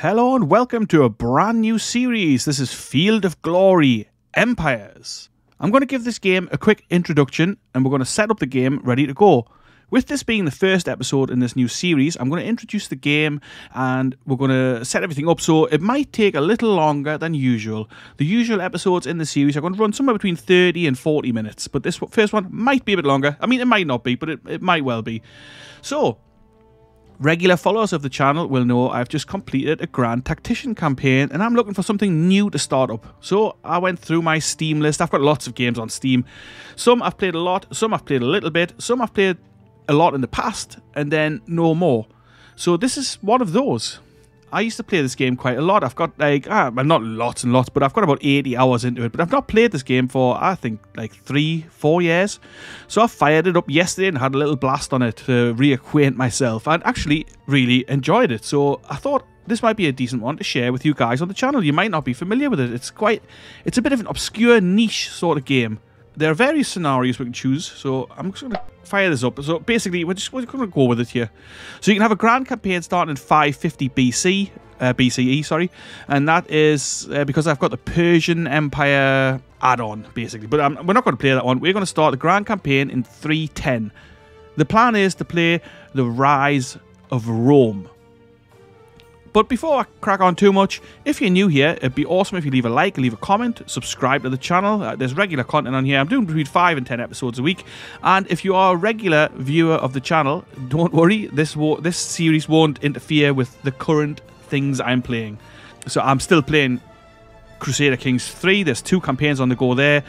Hello and welcome to a brand new series. This is Field of Glory Empires. I'm going to give this game a quick introduction and we're going to set up the game ready to go. With this being the first episode in this new series, I'm going to introduce the game and we're going to set everything up so it might take a little longer than usual. The usual episodes in the series are going to run somewhere between 30 and 40 minutes, but this first one might be a bit longer. I mean, it might not be, but it, it might well be. So, Regular followers of the channel will know I've just completed a Grand Tactician campaign and I'm looking for something new to start up. So I went through my Steam list. I've got lots of games on Steam. Some I've played a lot, some I've played a little bit, some I've played a lot in the past and then no more. So this is one of those. I used to play this game quite a lot. I've got like, ah, well, not lots and lots, but I've got about 80 hours into it. But I've not played this game for, I think, like three, four years. So I fired it up yesterday and had a little blast on it to reacquaint myself and actually really enjoyed it. So I thought this might be a decent one to share with you guys on the channel. You might not be familiar with it. It's quite, it's a bit of an obscure niche sort of game there are various scenarios we can choose, so I'm just going to fire this up. So basically, we're just we're going to go with it here. So you can have a grand campaign starting in 550 BC, uh, BCE, sorry, and that is uh, because I've got the Persian Empire add-on, basically. But um, we're not going to play that one. We're going to start the grand campaign in 310. The plan is to play the Rise of Rome. But before I crack on too much, if you're new here, it'd be awesome if you leave a like, leave a comment, subscribe to the channel. Uh, there's regular content on here. I'm doing between 5 and 10 episodes a week. And if you are a regular viewer of the channel, don't worry, this, this series won't interfere with the current things I'm playing. So I'm still playing Crusader Kings 3. There's two campaigns on the go there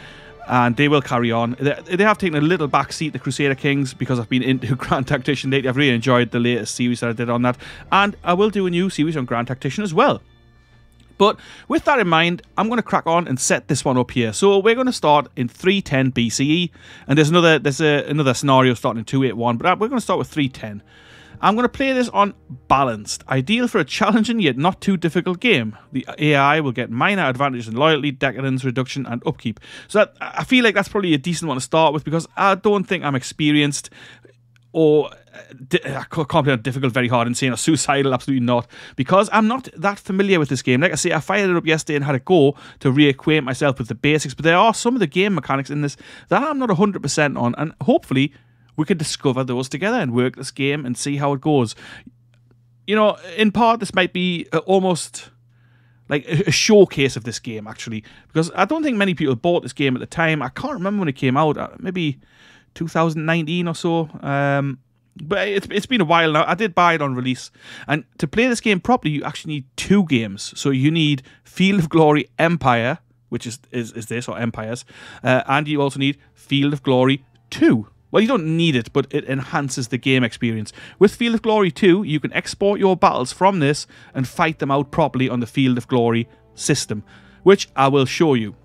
and they will carry on. They, have taken a little backseat, the Crusader Kings, because I've been into Grand Tactician lately. I've really enjoyed the latest series that I did on that, and I will do a new series on Grand Tactician as well. But with that in mind, I'm going to crack on and set this one up here. So we're going to start in 310 BCE, and there's another there's a, another scenario starting in 281, but uh, we're going to start with 310. I'm going to play this on balanced, ideal for a challenging yet not too difficult game. The AI will get minor advantages in loyalty, decadence reduction, and upkeep. So that, I feel like that's probably a decent one to start with because I don't think I'm experienced or I can't play difficult, very hard, insane, or suicidal. Absolutely not, because I'm not that familiar with this game. Like I say, I fired it up yesterday and had a go to reacquaint myself with the basics. But there are some of the game mechanics in this that I'm not 100% on, and hopefully we could discover those together and work this game and see how it goes. You know, in part, this might be uh, almost like a showcase of this game, actually, because I don't think many people bought this game at the time. I can't remember when it came out, uh, maybe 2019 or so. Um, but it's, it's been a while now. I did buy it on release. And to play this game properly, you actually need two games. So you need Field of Glory Empire, which is, is, is this, or Empires, uh, and you also need Field of Glory 2, well, you don't need it, but it enhances the game experience. With Field of Glory 2, you can export your battles from this and fight them out properly on the Field of Glory system, which I will show you,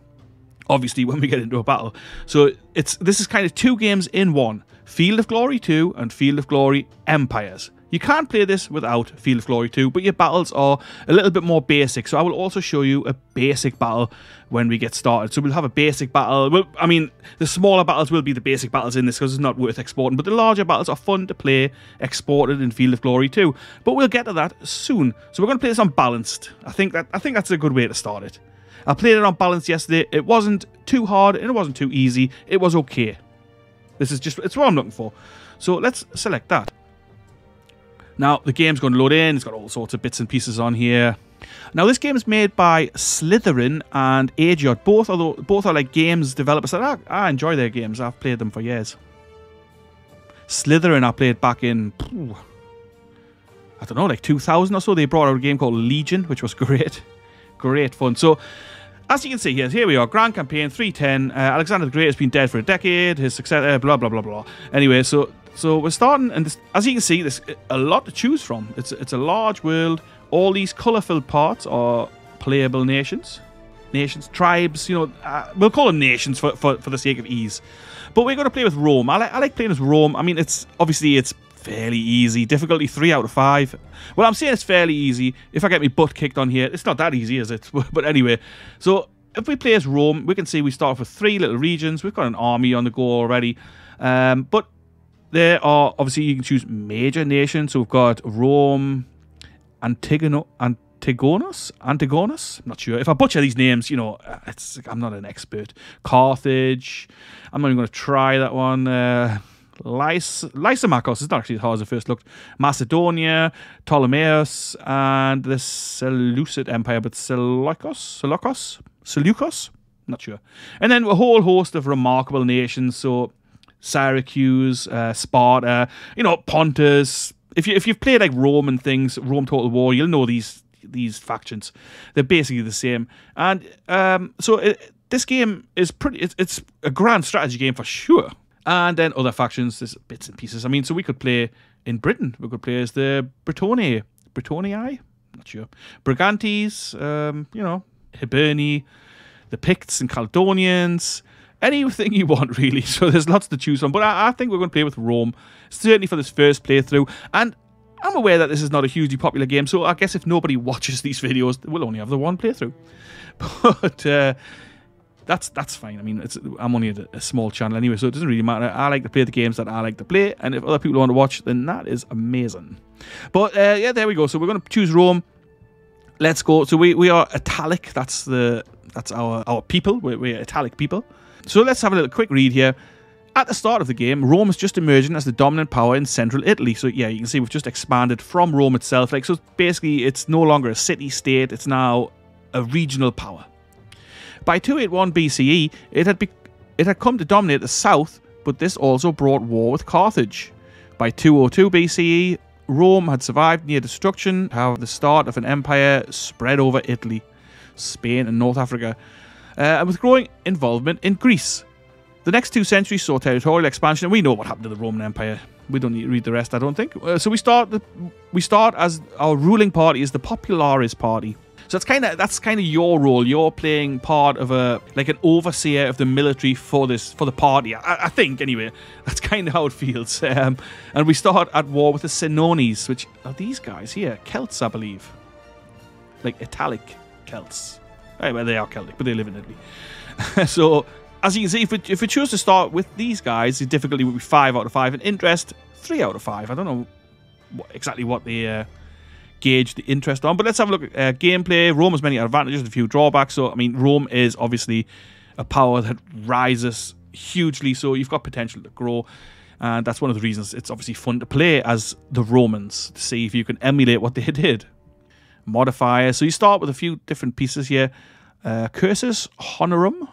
obviously, when we get into a battle. So it's this is kind of two games in one. Field of Glory 2 and Field of Glory Empires. You can't play this without Field of Glory 2, but your battles are a little bit more basic. So I will also show you a basic battle when we get started. So we'll have a basic battle. Well, I mean, the smaller battles will be the basic battles in this because it's not worth exporting, but the larger battles are fun to play exported in Field of Glory 2. But we'll get to that soon. So we're going to play this on balanced. I think that I think that's a good way to start it. I played it on balanced yesterday. It wasn't too hard and it wasn't too easy. It was okay. This is just it's what I'm looking for. So let's select that. Now, the game's going to load in. It's got all sorts of bits and pieces on here. Now, this game is made by Slitherine and AGEOD. Both are, both are like games developers that I, I enjoy their games. I've played them for years. Slitherine I played back in, I don't know, like 2000 or so. They brought out a game called Legion, which was great. Great fun. So, as you can see here, here we are, Grand Campaign 310. Uh, Alexander the Great has been dead for a decade. His successor, blah, blah, blah, blah. Anyway, so so we're starting, and this, as you can see, there's a lot to choose from. It's it's a large world. All these colourful parts are playable nations, nations, tribes. You know, uh, we'll call them nations for, for, for the sake of ease. But we're going to play with Rome. I like I like playing as Rome. I mean, it's obviously it's fairly easy. Difficulty three out of five. Well, I'm saying it's fairly easy. If I get my butt kicked on here, it's not that easy, is it? but anyway, so if we play as Rome, we can see we start off with three little regions. We've got an army on the go already. Um, but there are obviously you can choose major nations. So we've got Rome, Antigone, Antigonus. Antigonus. I'm not sure. If I butcher these names, you know, it's I'm not an expert. Carthage. I'm not even going to try that one. Uh, Lys- Lysimachus is not actually as hard as it first looked. Macedonia, Ptolemais, and the Seleucid Empire, but Seleucus, Seleucus, Seleucus, not sure. And then a whole host of remarkable nations. So Syracuse, uh, Sparta, you know, Pontus. If you if you've played like Roman things, Rome Total War, you'll know these these factions. They're basically the same. And um, so it, this game is pretty. It's, it's a grand strategy game for sure. And then other factions, there's bits and pieces. I mean, so we could play in Britain. We could play as the Bretonii. Bretonii? Not sure. Brigantes, um, you know, Hiberni, the Picts and Caledonians. Anything you want, really. So there's lots to choose from. But I, I think we're going to play with Rome, certainly for this first playthrough. And I'm aware that this is not a hugely popular game, so I guess if nobody watches these videos, we'll only have the one playthrough. But uh, that's that's fine. I mean, it's I'm only a, a, small channel anyway, so it doesn't really matter. I like to play the games that I like to play, and if other people want to watch, then that is amazing. But uh, yeah, there we go. So we're going to choose Rome. Let's go. So we, we are Italic. That's the that's our our people. We're, we're Italic people. So let's have a little quick read here. At the start of the game, Rome is just emerging as the dominant power in central Italy. So yeah, you can see we've just expanded from Rome itself. Like so, basically, it's no longer a city-state. It's now a regional power. By 281 BCE, it had, it had come to dominate the south, but this also brought war with Carthage. By 202 BCE, Rome had survived near destruction, however, the start of an empire spread over Italy, Spain, and North Africa, uh, and with growing involvement in Greece. The next two centuries saw territorial expansion, we know what happened to the Roman Empire. We don't need to read the rest, I don't think. Uh, so we start the, we start as our ruling party is the Popularis Party, so that's kind of that's kind of your role. You're playing part of a like an overseer of the military for this for the party. I, I think anyway. That's kind of how it feels. Um, and we start at war with the Senones, which are these guys here, Celts, I believe, like Italic Celts. Right, well, they are Celtic, but they live in Italy. so as you can see, if we, if we choose to start with these guys, the difficulty would be five out of five, and interest three out of five. I don't know what, exactly what the uh, gauge the interest on. But let's have a look at uh, gameplay. Rome has many advantages, a few drawbacks. So, I mean, Rome is obviously a power that rises hugely, so you've got potential to grow. And that's one of the reasons it's obviously fun to play as the Romans, to see if you can emulate what they did. Modifiers. So you start with a few different pieces here. Uh, cursus, honorum,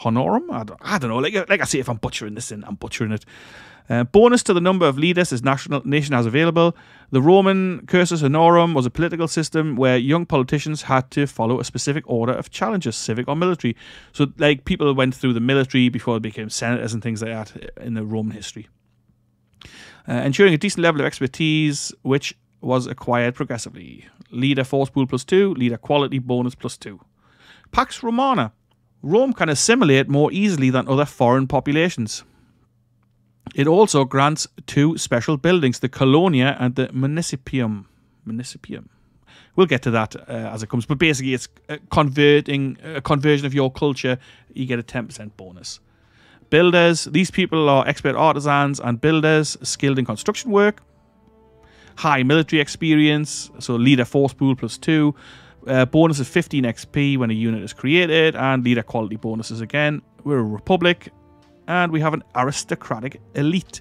honorum. I don't, I don't know. Like, like I say, if I'm butchering this in, I'm butchering it. Uh, bonus to the number of leaders this national nation has available. The Roman cursus honorum was a political system where young politicians had to follow a specific order of challenges, civic or military. So, like, people went through the military before they became senators and things like that in the Roman history. Uh, ensuring a decent level of expertise, which was acquired progressively. Leader force pool plus two, leader quality bonus plus two. Pax Romana. Rome can assimilate more easily than other foreign populations. It also grants two special buildings, the Colonia and the Municipium. Municipium. We'll get to that uh, as it comes, but basically, it's uh, converting a conversion of your culture. You get a ten percent bonus. Builders. These people are expert artisans and builders, skilled in construction work. High military experience, so leader force pool plus two. Uh, bonus of 15 XP when a unit is created, and leader quality bonuses again. We're a republic, and we have an aristocratic elite.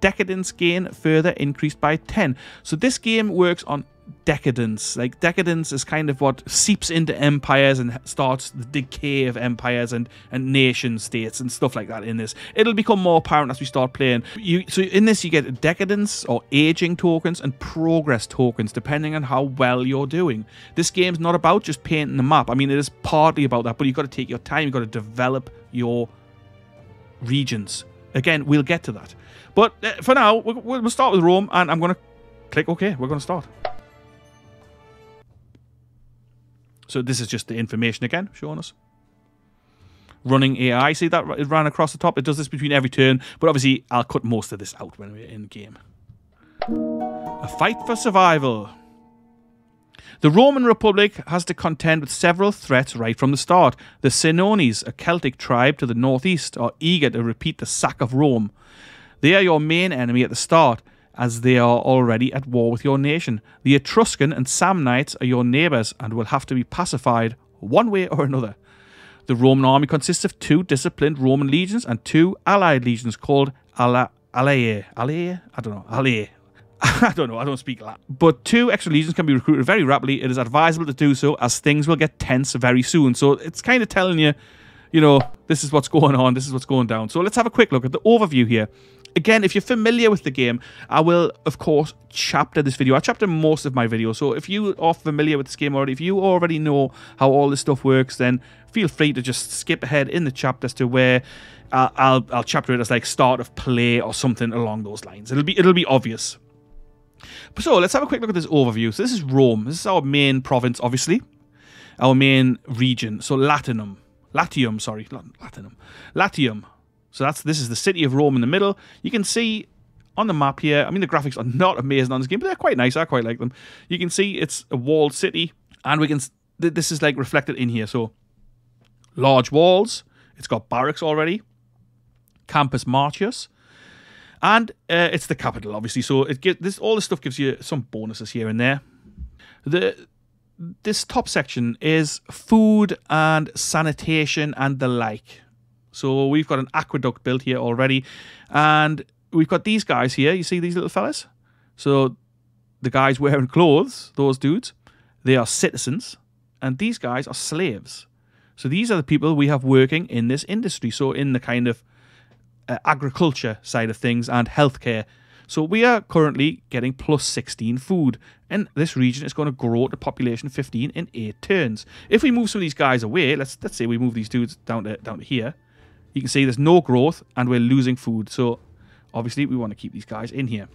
Decadence gain further increased by 10. So this game works on decadence. Like decadence is kind of what seeps into empires and starts the decay of empires and, and nation states and stuff like that in this. It'll become more apparent as we start playing. You so in this you get decadence or aging tokens and progress tokens depending on how well you're doing. This game's not about just painting the map. I mean it is partly about that, but you've got to take your time, you've got to develop your regions. Again, we'll get to that. But uh, for now, we'll, we'll start with Rome, and I'm going to click OK. We're going to start. So this is just the information again, showing us. Running AI, see that it ran across the top? It does this between every turn, but obviously I'll cut most of this out when we're in game. A fight for survival. The Roman Republic has to contend with several threats right from the start. The Senones, a Celtic tribe to the northeast, are eager to repeat the sack of Rome. They are your main enemy at the start, as they are already at war with your nation. The Etruscan and Samnites are your neighbours and will have to be pacified one way or another. The Roman army consists of two disciplined Roman legions and two allied legions called Alae. Alae? I don't know. Alae. I don't know. I don't speak Latin. But two extra legions can be recruited very rapidly. It is advisable to do so as things will get tense very soon. So it's kind of telling you, you know, this is what's going on. This is what's going down. So let's have a quick look at the overview here. Again, if you're familiar with the game, I will, of course, chapter this video. I chapter most of my videos. So if you are familiar with this game already, if you already know how all this stuff works, then feel free to just skip ahead in the chapters to where uh, I'll I'll chapter it as like start of play or something along those lines. It'll be it'll be obvious. So let's have a quick look at this overview. So this is Rome. This is our main province, obviously. Our main region. So Latinum. Latium, sorry. Latinum. Latium. So that's this is the city of Rome in the middle. You can see on the map here, I mean, the graphics are not amazing on this game, but they're quite nice. I quite like them. You can see it's a walled city, and we can, this is like reflected in here. So large walls. It's got barracks already. Campus Martius. And uh, it's the capital, obviously. So it gives this all this stuff gives you some bonuses here and there. The this top section is food and sanitation and the like. So we've got an aqueduct built here already. And we've got these guys here. You see these little fellas? So the guys wearing clothes, those dudes, they are citizens. And these guys are slaves. So these are the people we have working in this industry. So in the kind of uh, agriculture side of things and healthcare. So we are currently getting plus 16 food, and this region is going to grow to population 15 in eight turns. If we move some of these guys away, let's let's say we move these dudes down to down to here, you can see there's no growth and we're losing food. So obviously we want to keep these guys in here.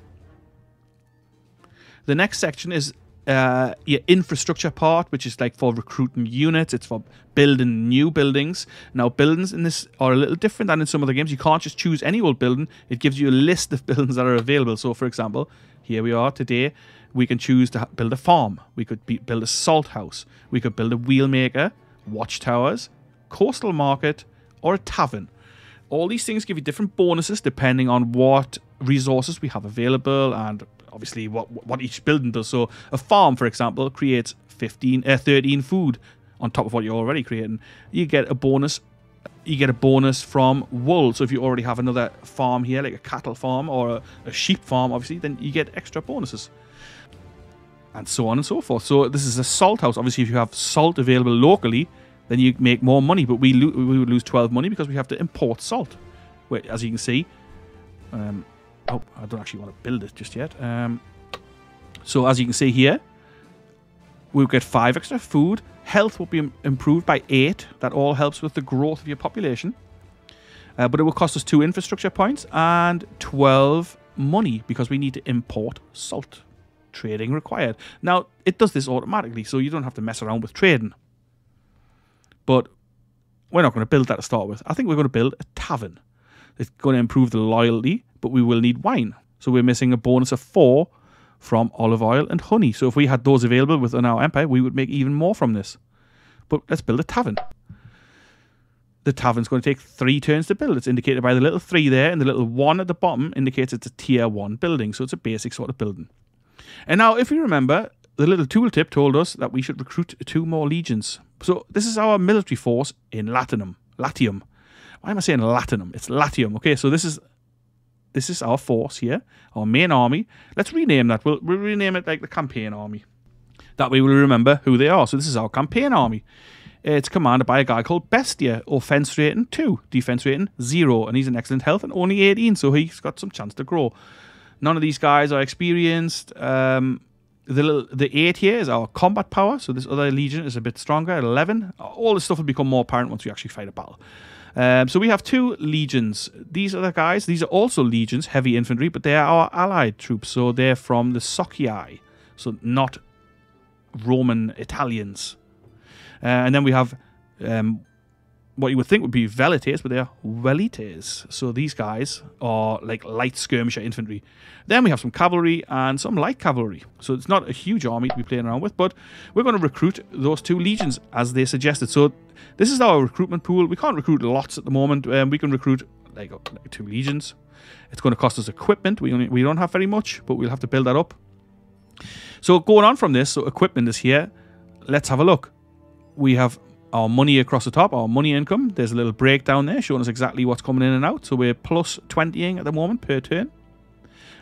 The next section is uh, your infrastructure part, which is like for recruiting units. It's for building new buildings. Now, buildings in this are a little different than in some other games. You can't just choose any old building. It gives you a list of buildings that are available. So, for example, here we are today. We can choose to build a farm. We could build a salt house. We could build a wheel maker, watchtowers, coastal market, or a tavern. All these things give you different bonuses depending on what resources we have available and obviously what what each building does. So a farm, for example, creates 15, uh, 13 food on top of what you're already creating. You get a bonus. You get a bonus from wool. So if you already have another farm here, like a cattle farm or a, a sheep farm, obviously, then you get extra bonuses and so on and so forth. So this is a salt house. Obviously, if you have salt available locally, then you make more money. But we lo- we would lose 12 money because we have to import salt. Wait, as you can see, um, oh, I don't actually want to build it just yet. Um, so as you can see here, we'll get five extra food. Health will be improved by eight. That all helps with the growth of your population. Uh, but it will cost us two infrastructure points and 12 money because we need to import salt. Trading required. Now, it does this automatically, so you don't have to mess around with trading. But we're not going to build that to start with. I think we're going to build a tavern. It's going to improve the loyalty, but we will need wine. So we're missing a bonus of four from olive oil and honey. So if we had those available within our empire, we would make even more from this. But let's build a tavern. The tavern's going to take three turns to build. It's indicated by the little three there, and the little one at the bottom indicates it's a tier one building. So it's a basic sort of building. And now, if you remember, the little tooltip told us that we should recruit two more legions. So this is our military force in Latinum. Latium. Why am I saying Latinum? It's Latium. Okay, so this is this is our force here, our main army. Let's rename that. We'll, we'll rename it like the campaign army. That way we'll remember who they are. So this is our campaign army. It's commanded by a guy called Bestia. Offense rating 2, defense rating 0. And he's in excellent health and only 18, so he's got some chance to grow. None of these guys are experienced. Um, the the 8 here is our combat power, so this other legion is a bit stronger at 11. All this stuff will become more apparent once we actually fight a battle. Um, so we have two legions. These are the guys. These are also legions, heavy infantry, but they are our allied troops. So they're from the Socii, so not Roman Italians. Uh, and then we have um, what you would think would be velites, but they are velites. So these guys are like light skirmisher infantry. Then we have some cavalry and some light cavalry. So it's not a huge army to be playing around with, but we're going to recruit those two legions as they suggested. So this is our recruitment pool. We can't recruit lots at the moment. Um, we can recruit like, like two legions. It's going to cost us equipment. We only we don't have very much, but we'll have to build that up. So going on from this, so equipment is here. Let's have a look. We have our money across the top, our money income. There's a little breakdown there showing us exactly what's coming in and out. So we're plus 20ing at the moment per turn.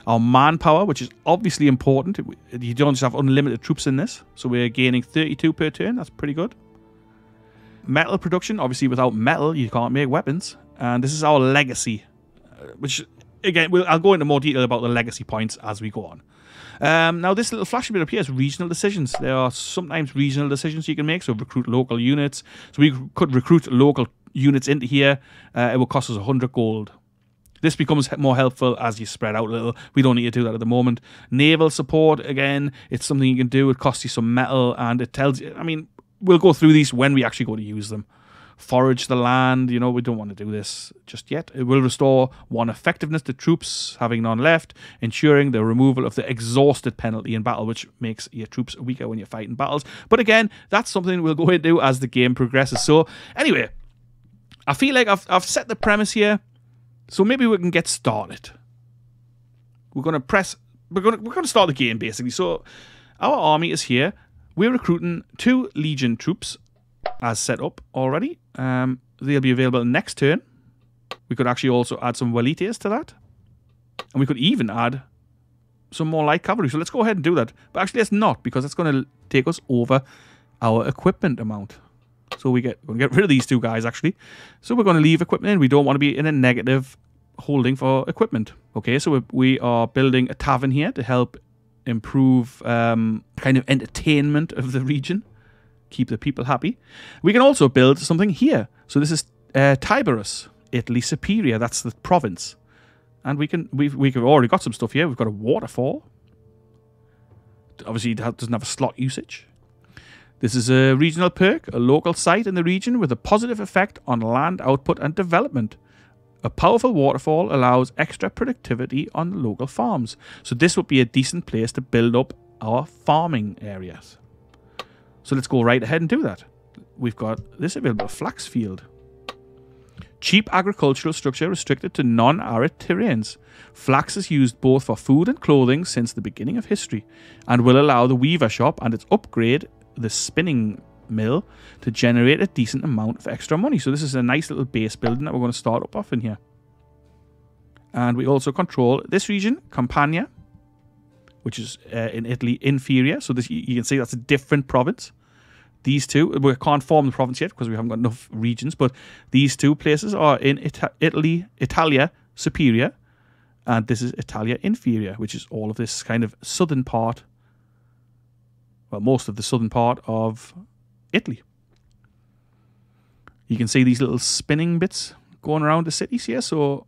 Our manpower, which is obviously important. You don't just have unlimited troops in this. So we're gaining 32 per turn. That's pretty good. Metal production. Obviously, without metal, you can't make weapons. And this is our legacy, uh, which, again, we'll, I'll go into more detail about the legacy points as we go on. Um, now, this little flashing bit up here is regional decisions. There are sometimes regional decisions you can make. So, recruit local units. So, we could recruit local units into here. Uh, it will cost us 100 gold. This becomes more helpful as you spread out a little. We don't need to do that at the moment. Naval support, again, it's something you can do. It costs you some metal and it tells you, I mean, we'll go through these when we actually go to use them forage the land. You know, we don't want to do this just yet. It will restore one effectiveness to troops having none left, ensuring the removal of the exhausted penalty in battle, which makes your troops weaker when you're fighting battles. But again, that's something we'll go into as the game progresses. So, anyway, I feel like I've, I've set the premise here, so maybe we can get started. We're going to press, we're to, we're going to start the game basically. So, our army is here. We're recruiting two Legion troops as set up already. Um, they'll be available next turn. We could actually also add some Velites to that. And we could even add some more light cavalry. So let's go ahead and do that. But actually, let's not, because it's going to take us over our equipment amount. So we get, we'll get rid of these two guys, actually. So we're going to leave equipment in. We don't want to be in a negative holding for equipment. Okay, so we, we are building a tavern here to help improve um, kind of entertainment of the region keep the people happy. We can also build something here. So this is uh, Italy Superior. That's the province. And we can we've we've already got some stuff here. We've got a waterfall. Obviously, it doesn't have a slot usage. This is a regional perk, a local site in the region with a positive effect on land output and development. A powerful waterfall allows extra productivity on local farms. So this would be a decent place to build up our farming areas. So let's go right ahead and do that. We've got this available, flax field. Cheap agricultural structure restricted to non-arid terrains. Flax is used both for food and clothing since the beginning of history and will allow the weaver shop and its upgrade, the spinning mill, to generate a decent amount of extra money. So this is a nice little base building that we're going to start up off in here. And we also control this region, Campania, which is uh, in Italy inferior. So this you can see that's a different province. These two, we can't form the province yet because we haven't got enough regions, but these two places are in Ita Italy, Italia superior, and this is Italia inferior, which is all of this kind of southern part, well, most of the southern part of Italy. You can see these little spinning bits going around the cities here. So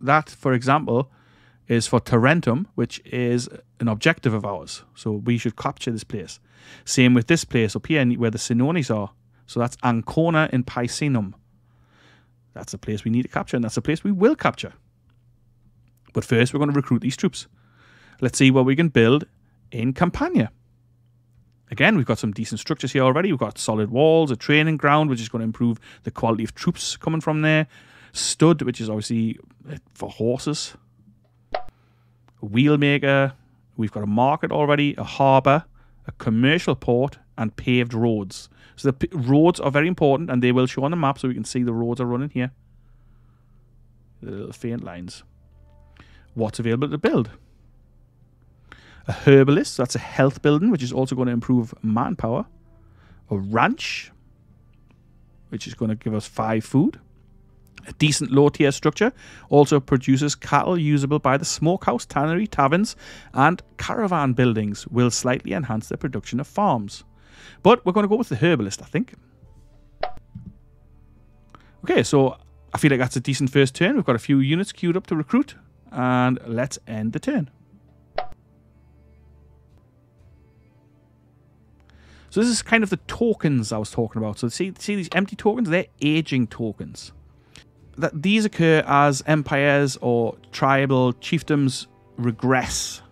that, for example, is for Tarentum, which is an objective of ours. So we should capture this place. Same with this place up here where the Senones are. So that's Ancona in Picenum. That's a place we need to capture, and that's a place we will capture. But first, we're going to recruit these troops. Let's see what we can build in Campania. Again, we've got some decent structures here already. We've got solid walls, a training ground, which is going to improve the quality of troops coming from there. Stud, which is obviously eh, for horses a wheel maker, we've got a market already, a harbour, a commercial port, and paved roads. So the roads are very important, and they will show on the map so we can see the roads are running here. The little faint lines. What's available to build? A herbalist, that's a health building, which is also going to improve manpower. A ranch, which is going to give us five food. A decent low tier structure also produces cattle usable by the smokehouse, tannery, taverns, and caravan buildings, will slightly enhance the production of farms. But we're going to go with the herbalist, I think. Okay, so I feel like that's a decent first turn. We've got a few units queued up to recruit, and let's end the turn. So this is kind of the tokens I was talking about. So see, see these empty tokens? They're aging tokens that these occur as empires or tribal chiefdoms regress.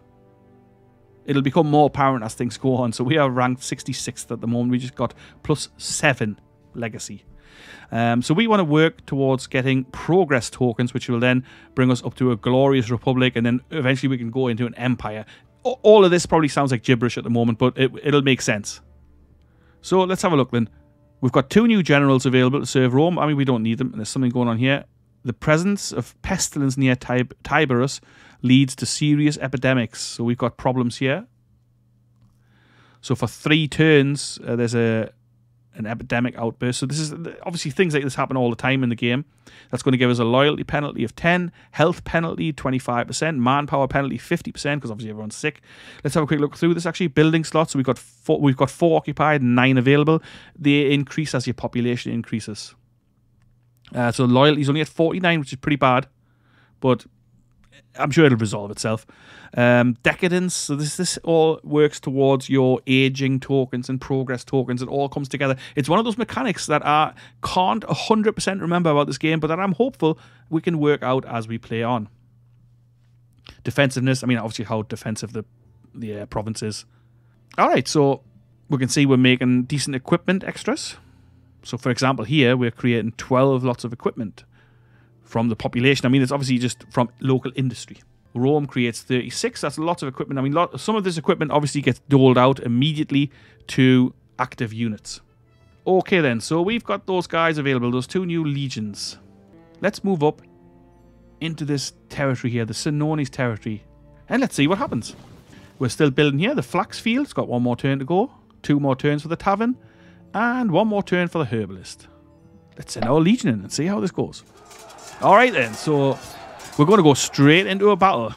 It'll become more apparent as things go on. So we are ranked 66th at the moment. We just got plus 7 legacy. Um, so we want to work towards getting progress tokens, which will then bring us up to a glorious republic, and then eventually we can go into an empire. All of this probably sounds like gibberish at the moment, but it, it'll make sense. So let's have a look then. We've got two new generals available to serve Rome. I mean, we don't need them. There's something going on here. The presence of pestilence near Tib Tiberias leads to serious epidemics. So we've got problems here. So for three turns, uh, there's a an epidemic outburst. So this is obviously things like this happen all the time in the game. That's going to give us a loyalty penalty of 10, health penalty 25%, manpower penalty 50% because obviously everyone's sick. Let's have a quick look through this actually. Building slots, so we've got four, we've got four occupied, nine available. They increase as your population increases. Uh, so loyalty is only at 49, which is pretty bad, but I'm sure it'll resolve itself. Um, decadence. So this this all works towards your aging tokens and progress tokens. It all comes together. It's one of those mechanics that I can't hundred percent remember about this game, but that I'm hopeful we can work out as we play on. Defensiveness. I mean, obviously how defensive the the uh, province is. All right, so we can see we're making decent equipment extras. So, for example, here we're creating 12 lots of equipment from the population. I mean, it's obviously just from local industry. Rome creates 36. That's lots of equipment. I mean, lot, some of this equipment obviously gets doled out immediately to active units. Okay, then. So we've got those guys available, those two new legions. Let's move up into this territory here, the Senones territory. And let's see what happens. We're still building here. The flax field's got one more turn to go. Two more turns for the tavern. And one more turn for the herbalist. Let's send our legion in and see how this goes. Alright then, so we're going to go straight into a battle.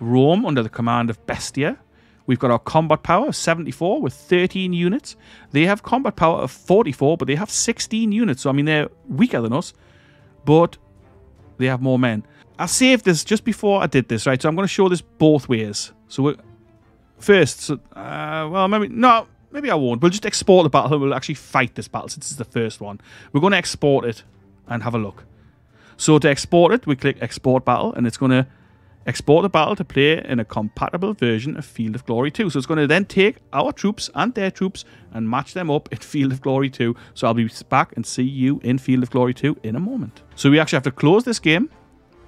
Rome under the command of Bestia. We've got our combat power of 74 with 13 units. They have combat power of 44, but they have 16 units. So, I mean, they're weaker than us, but they have more men. I saved this just before I did this, right? So I'm going to show this both ways. So first, so, uh, well, maybe, no, maybe I won't. We'll just export the battle. And we'll actually fight this battle since it's the first one. We're going to export it and have a look. So to export it, we click Export Battle, and it's going to export the battle to play in a compatible version of Field of Glory 2. So it's going to then take our troops and their troops and match them up in Field of Glory 2. So I'll be back and see you in Field of Glory 2 in a moment. So we actually have to close this game,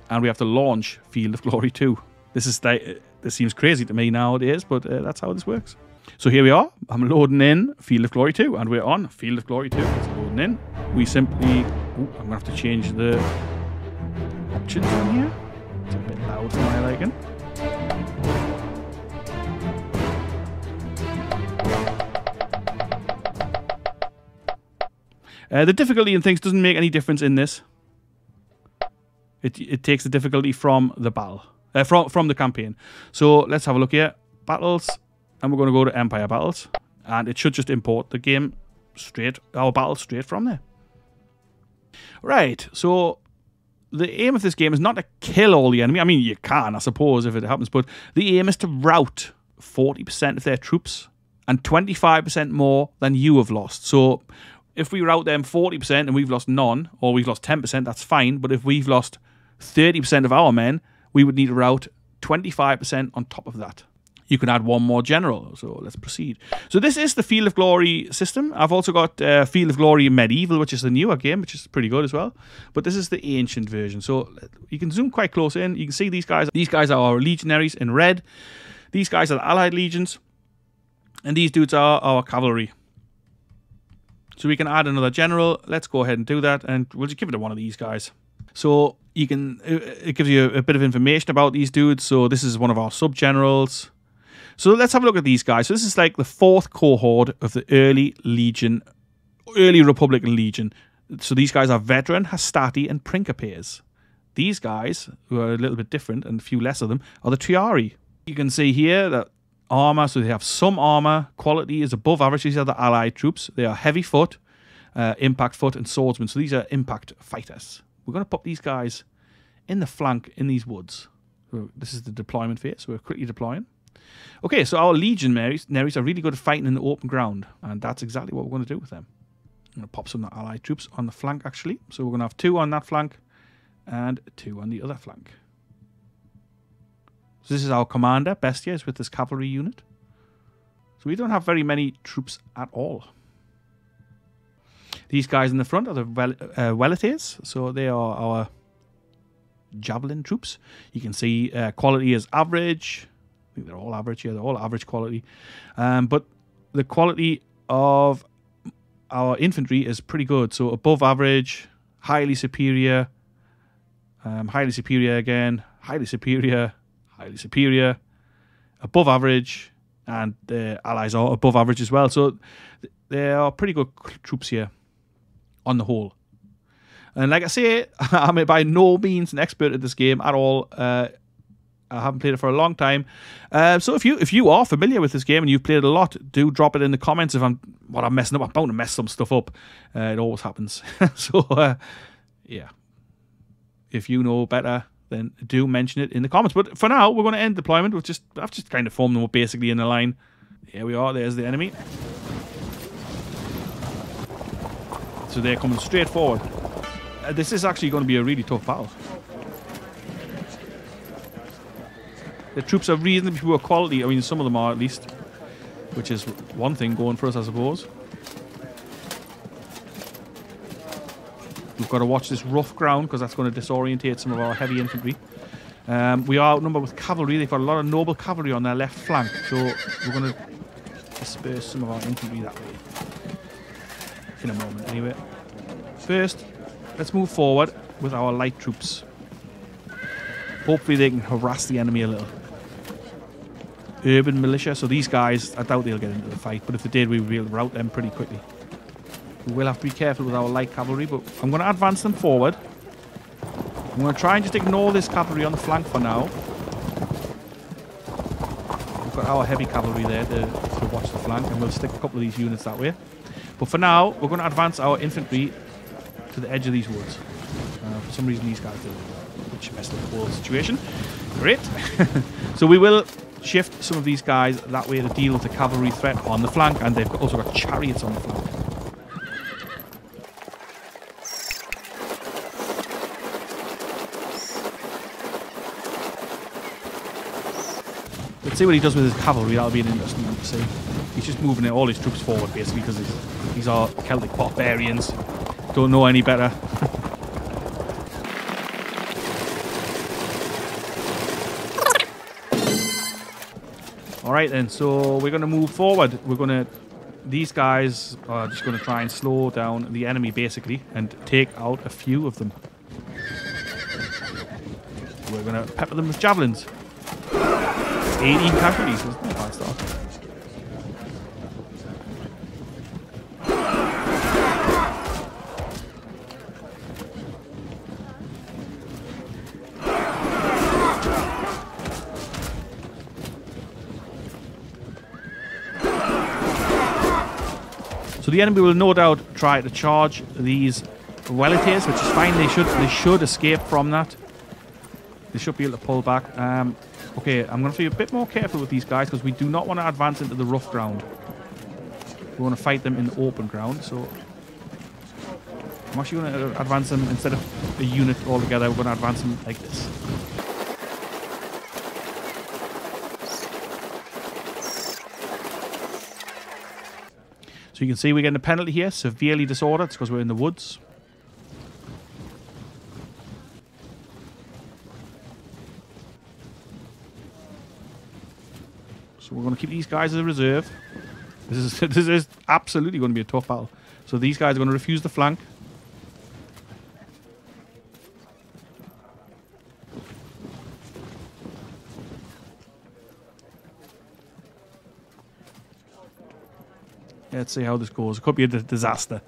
and we have to launch Field of Glory 2. This is this seems crazy to me nowadays, but uh, that's how this works. So here we are. I'm loading in Field of Glory 2, and we're on Field of Glory 2. It's loading in. We simply... Ooh, I'm going to have to change the options on here. It's a bit loud for my liking. Uh, the difficulty in things doesn't make any difference in this. It, it takes the difficulty from the battle, uh, from from the campaign. So let's have a look here. Battles, and we're going to go to Empire Battles, and it should just import the game straight, our battle straight from there. Right, so the aim of this game is not to kill all the enemy. I mean, you can, I suppose, if it happens, but the aim is to rout 40% of their troops and 25% more than you have lost. So if we rout them 40% and we've lost none, or we've lost 10%, that's fine. But if we've lost 30% of our men, we would need to rout 25% on top of that you can add one more general. So let's proceed. So this is the Field of Glory system. I've also got uh, Field of Glory Medieval, which is the newer game, which is pretty good as well. But this is the ancient version. So you can zoom quite close in. You can see these guys. These guys are our legionaries in red. These guys are the allied legions. And these dudes are our cavalry. So we can add another general. Let's go ahead and do that. And we'll just give it to one of these guys. So you can, it gives you a bit of information about these dudes. So this is one of our sub generals. So let's have a look at these guys. So this is like the fourth cohort of the early Legion, early Republican Legion. So these guys are veteran, Hastati, and Principes. These guys, who are a little bit different and a few less of them, are the Triarii. You can see here that armor, so they have some armor. Quality is above average. These are the allied troops. They are heavy foot, uh, impact foot, and swordsmen. So these are impact fighters. We're going to pop these guys in the flank in these woods. So this is the deployment phase. So we're quickly deploying. Okay, so our legionaries are really good at fighting in the open ground, and that's exactly what we're going to do with them. I'm going to pop some of the allied troops on the flank, actually. So we're going to have two on that flank and two on the other flank. So this is our commander, Bestia, is with this cavalry unit. So we don't have very many troops at all. These guys in the front are the Vel- uh, so they are our javelin troops. You can see uh, quality is average. They're all average here. They're all average quality. Um, but the quality of our infantry is pretty good. So above average, highly superior, um, highly superior again, highly superior, highly superior, above average, and the allies are above average as well. So they are pretty good troops here on the whole. And like I say, I'm by no means an expert at this game at all. Uh, I haven't played it for a long time. Uh, so if you if you are familiar with this game and you've played it a lot, do drop it in the comments if I'm what I'm messing up. I'm bound to mess some stuff up. Uh, it always happens. so uh, yeah, if you know better, then do mention it in the comments. But for now, we're going to end deployment. We've just I've just kind of formed them up basically in a line. Here we are. There's the enemy. So they're coming straight forward. Uh, this is actually going to be a really tough battle. The troops are reasonably poor quality. I mean, some of them are at least, which is one thing going for us, I suppose. We've got to watch this rough ground because that's going to disorientate some of our heavy infantry. Um, we are outnumbered with cavalry. They've got a lot of noble cavalry on their left flank, so we're going to disperse some of our infantry that way. In a moment, anyway. First, let's move forward with our light troops. Hopefully they can harass the enemy a little. Urban militia, so these guys, I doubt they'll get into the fight, but if they did, we would be able to rout them pretty quickly. We will have to be careful with our light cavalry, but I'm going to advance them forward. I'm going to try and just ignore this cavalry on the flank for now. We've got our heavy cavalry there to, to watch the flank, and we'll stick a couple of these units that way. But for now, we're going to advance our infantry to the edge of these woods. Uh, for some reason, these guys did which messed up the whole situation. Great. so we will shift some of these guys that way to deal with the cavalry threat on the flank, and they've also got chariots on the flank. Let's see what he does with his cavalry. That'll be an interesting one to see. He's just moving all his troops forward, basically, because these are Celtic barbarians. Don't know any better. right, then. So we're going to move forward. We're going to. These guys are just going to try and slow down the enemy, basically, and take out a few of them. We're going to pepper them with javelins. 18 casualties. A bad So the enemy will no doubt try to charge these Velites, which is fine. They should they should escape from that. They should be able to pull back. Um, okay, I'm going to be a bit more careful with these guys because we do not want to advance into the rough ground. We want to fight them in the open ground. So I'm actually going to advance them instead of a unit altogether. We're going to advance them like this. So you can see we're getting a penalty here, severely disordered. It's because we're in the woods. So we're going to keep these guys as a reserve. This is this is absolutely going to be a tough battle. So these guys are going to refuse the flank. Let's see how this goes. It could be a disaster.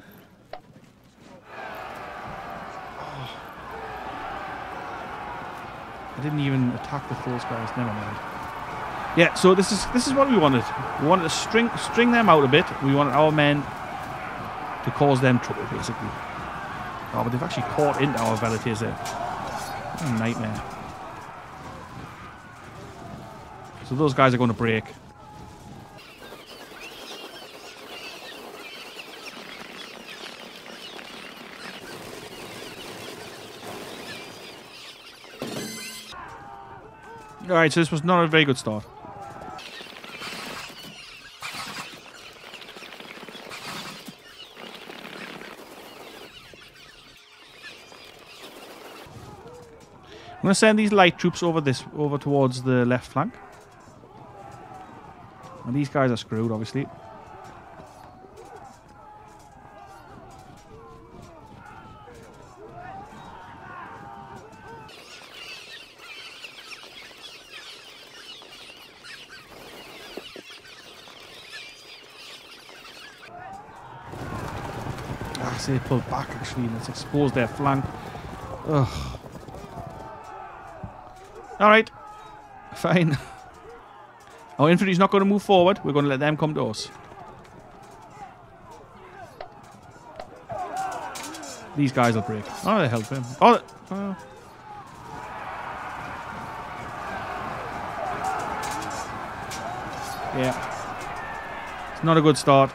I didn't even attack the those guys. Never mind. Yeah, so this is this is what we wanted. We wanted to string string them out a bit. We wanted our men to cause them trouble, basically. Oh, but they've actually caught into our Velites there. Nightmare. So those guys are going to break. Alright, so this was not a very good start. I'm gonna send these light troops over this over towards the left flank. And these guys are screwed, obviously. Pulled back actually, and it's exposed their flank. Ugh. Alright. Fine. Our infantry's not going to move forward. We're going to let them come to us. These guys will break. Oh, they help him. Oh, oh. Yeah. It's not a good start.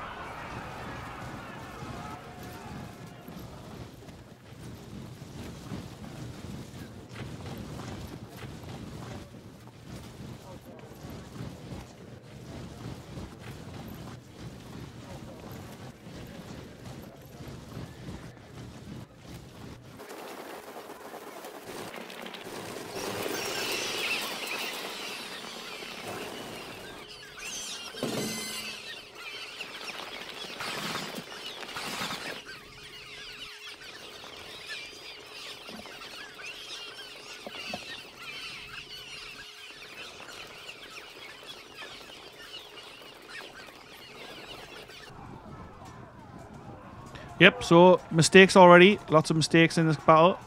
Yep, so mistakes already. Lots of mistakes in this battle.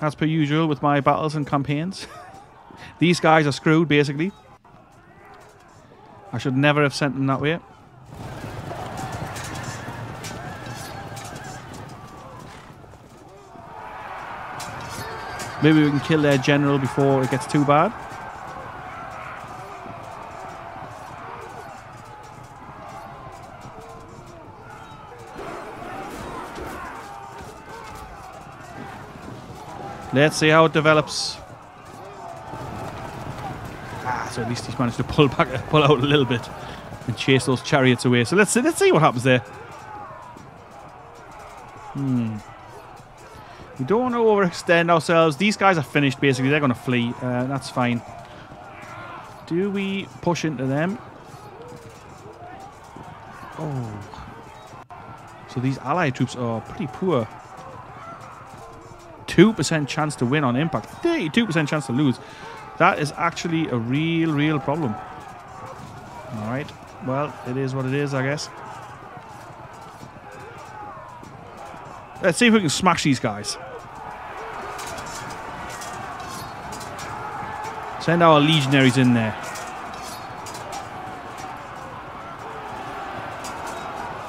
As per usual with my battles and campaigns. These guys are screwed, basically. I should never have sent them that way. Maybe we can kill their general before it gets too bad. Let's see how it develops. Ah, so at least he's managed to pull back, pull out a little bit, and chase those chariots away. So let's see, let's see what happens there. Hmm. We don't want to overextend ourselves. These guys are finished, basically. They're going to flee. Uh, that's fine. Do we push into them? Oh. So these allied troops are pretty poor. 2% chance to win on impact, 32% chance to lose. That is actually a real, real problem. Alright, well, it is what it is, I guess. Let's see if we can smash these guys. Send our legionaries in there.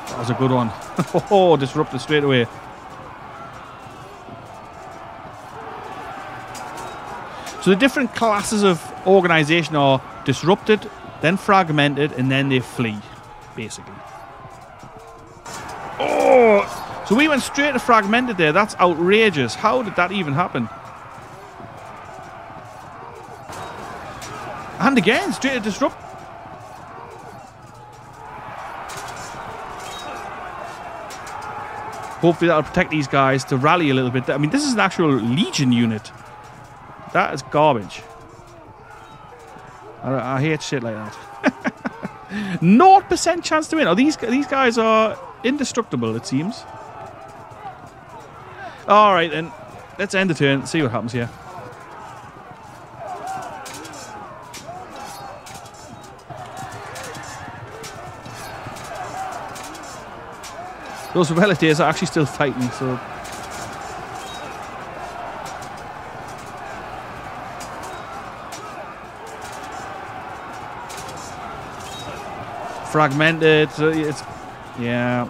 That was a good one. oh, disrupted straight away. So the different classes of organization are disrupted, then fragmented, and then they flee, basically. Oh! So we went straight to fragmented there. That's outrageous. How did that even happen? And again, straight to disrupt. Hopefully that'll protect these guys to rally a little bit. I mean, this is an actual Legion unit. That is garbage. I, I hate shit like that. Naught percent chance to win. Oh, these these guys are indestructible. It seems. All right, then. Let's end the turn. See what happens here. Those relatives are actually still fighting, so fragmented. It's yeah.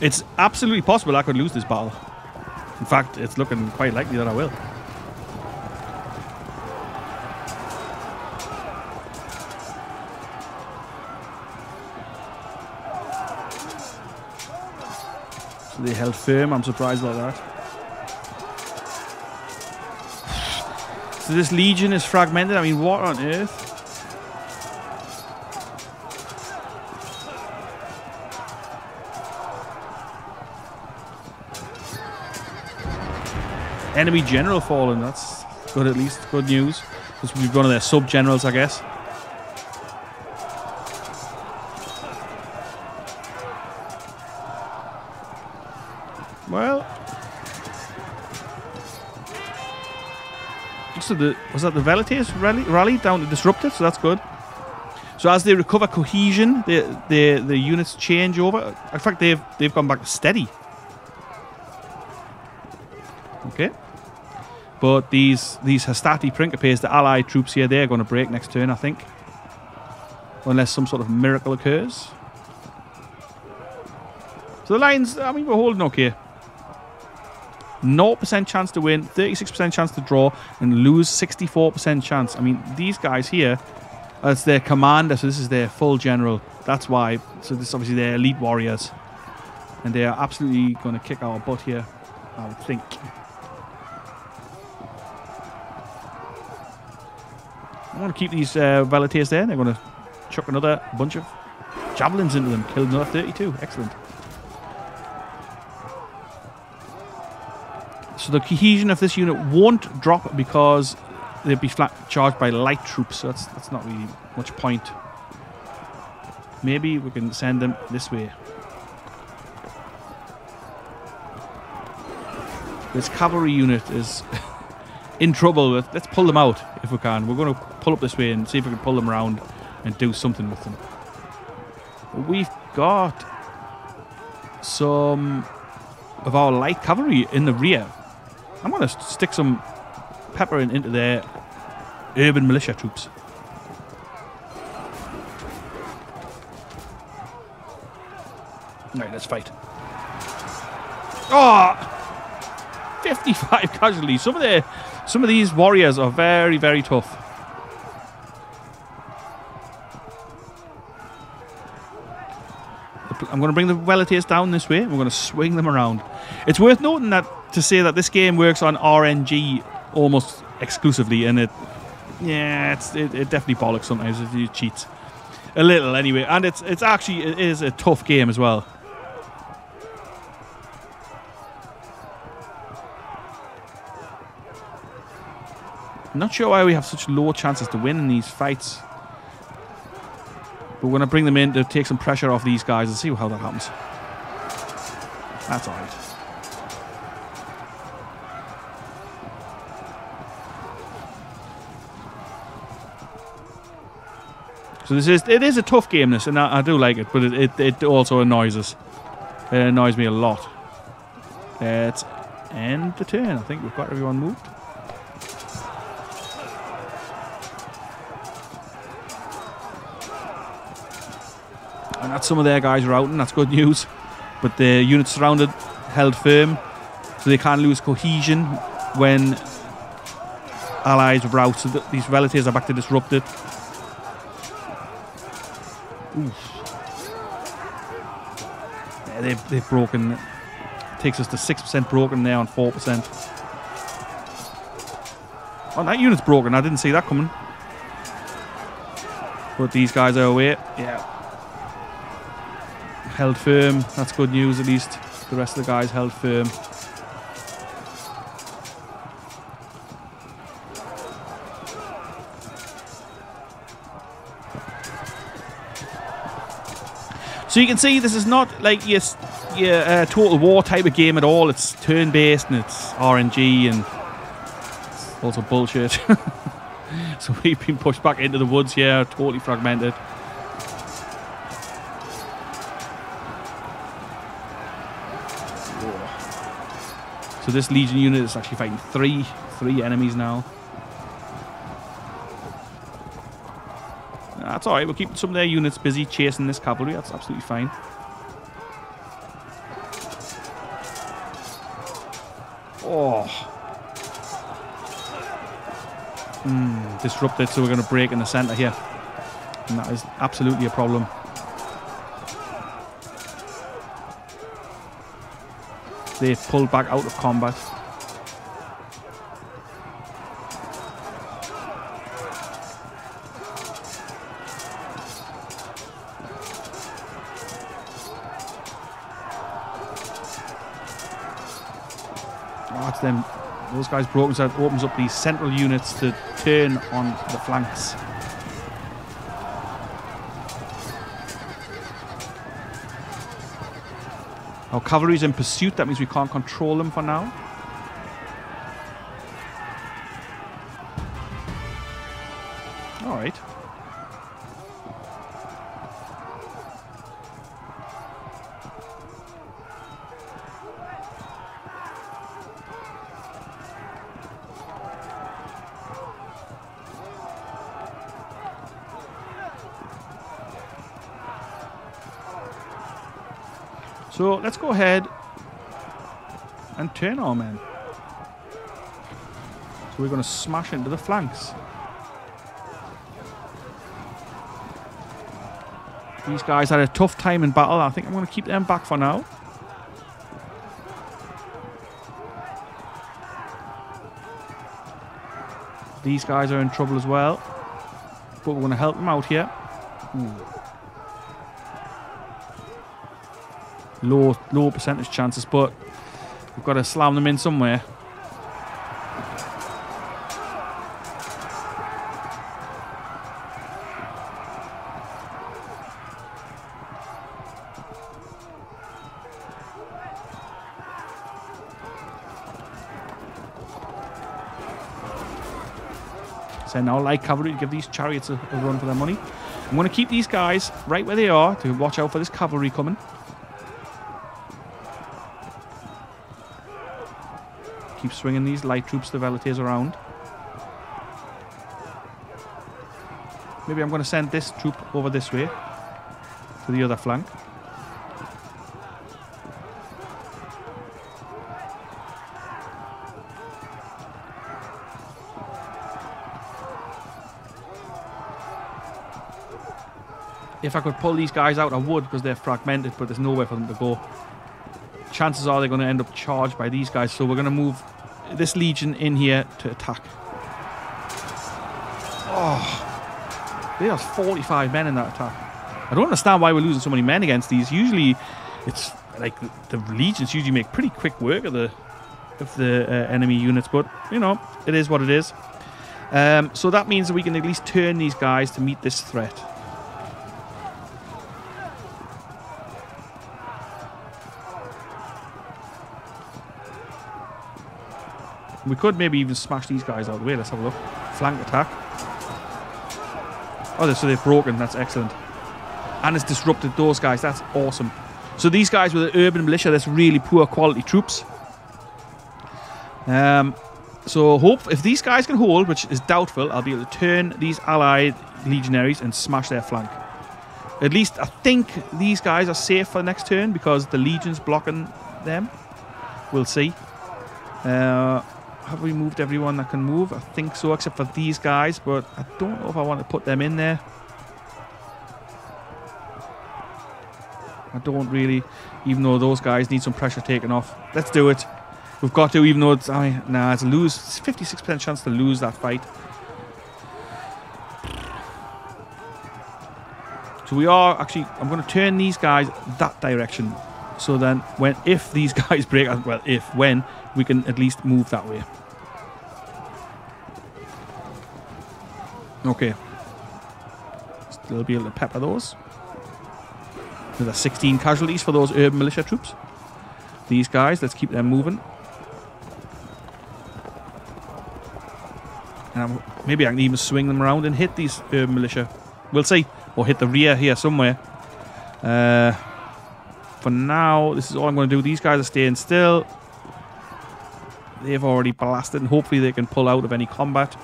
It's absolutely possible I could lose this battle. In fact, it's looking quite likely that I will. So they held firm. I'm surprised about that. So this legion is fragmented. I mean, what on earth? Enemy general fallen. That's good at least. Good news. Because we've gone to their sub-generals, I guess. The was that the Velites rally, rally down to disrupted? So that's good. So as they recover cohesion, the the the units change over. In fact, they've they've gone back to steady. Okay. But these these Hastati Principes, the allied troops here, they're going to break next turn, I think. Unless some sort of miracle occurs. So the Lions, I mean, we're holding okay. 0% chance to win, 36% chance to draw, and lose 64% chance. I mean, these guys here, that's their commander, so this is their full general. That's why. So this is obviously their elite warriors. And they are absolutely going to kick our butt here, I would think. I want to keep these uh, there. They're going to chuck another bunch of javelins into them. Killed another 32. Excellent. The cohesion of this unit won't drop because they'll be flat charged by light troops. So that's, that's not really much point. Maybe we can send them this way. This cavalry unit is in trouble. Let's pull them out if we can. We're going to pull up this way and see if we can pull them around and do something with them. We've got some of our light cavalry in the rear. I'm going to stick some pepper in, into their urban militia troops. Right, let's fight. Oh! 55 casualties. Some of the some of these warriors are very, very tough. I'm going to bring the Velites down this way. We're going to swing them around. It's worth noting that to say that this game works on RNG almost exclusively, and it, yeah, it's, it, it definitely bollocks sometimes if you cheat a little anyway. And it's it's actually it is a tough game as well. Not sure why we have such low chances to win in these fights. But we're going to bring them in to take some pressure off these guys and see how that happens. That's alright. So this is it is a tough game this and I, I do like it, but it, it, it, also annoys us. It annoys me a lot. Let's end the turn. I think we've got everyone moved. And that's some of their guys are out, and That's good news. But the units surrounded held firm, so they can't lose cohesion when allies rout. So these Velites are back to disrupted. Oof. Yeah, they've, they've broken. It takes us to 6% broken there on 4%. Oh, that unit's broken. I didn't see that coming. But these guys are away. Yeah held firm. That's good news at least. The rest of the guys held firm. So you can see this is not like your, your uh, Total War type of game at all. It's turn-based and it's RNG and it's also bullshit. so we've been pushed back into the woods here, totally fragmented. So this Legion unit is actually fighting three, three enemies now. That's alright, we're keeping some of their units busy chasing this cavalry, that's absolutely fine. Oh. Mm, disrupted, so we're going to break in the centre here. And that is absolutely a problem. They pull back out of combat. Oh, them those guys broken, so that opens up these central units to turn on the flanks. Our cavalry's in pursuit, that means we can't control them for now. And turn our men. So we're going to smash into the flanks. These guys had a tough time in battle. I think I'm going to keep them back for now. These guys are in trouble as well. But we're going to help them out here. Ooh. low low percentage chances, but we've got to slam them in somewhere. So now light cavalry to give these chariots a, a run for their money. I'm going to keep these guys right where they are to watch out for this cavalry coming. Keep swinging these light troops, the Velites, around. Maybe I'm going to send this troop over this way to the other flank. If I could pull these guys out, I would because they're fragmented, but there's nowhere for them to go. Chances are they're going to end up charged by these guys, so we're going to move this legion in here to attack. Oh, there's 45 men in that attack. I don't understand why we're losing so many men against these. Usually, it's like the, the legions usually make pretty quick work of the of the uh, enemy units, but you know it is what it is. Um, so that means that we can at least turn these guys to meet this threat. We could maybe even smash these guys out of the way. Let's have a look. Flank attack. Oh, so they've broken. That's excellent. And it's disrupted those guys. That's awesome. So these guys were the urban militia. That's really poor quality troops. Um, so hope if these guys can hold, which is doubtful, I'll be able to turn these allied legionaries and smash their flank. At least I think these guys are safe for the next turn because the legion's blocking them. We'll see. Uh, have we moved everyone that can move? I think so, except for these guys, but I don't know if I want to put them in there. I don't really, even though those guys need some pressure taken off. Let's do it. We've got to, even though it's, I mean, nah, it's a lose. It's 56% chance to lose that fight. So we are actually, I'm going to turn these guys that direction. So then, when if these guys break, well, if, when, we can at least move that way. Okay. Still be able to pepper those. Another 16 casualties for those urban militia troops. These guys, let's keep them moving. And maybe I can even swing them around and hit these urban militia. We'll see. Or hit the rear here somewhere. Uh, for now, this is all I'm going to do. These guys are staying still. They've already blasted, and hopefully they can pull out of any combat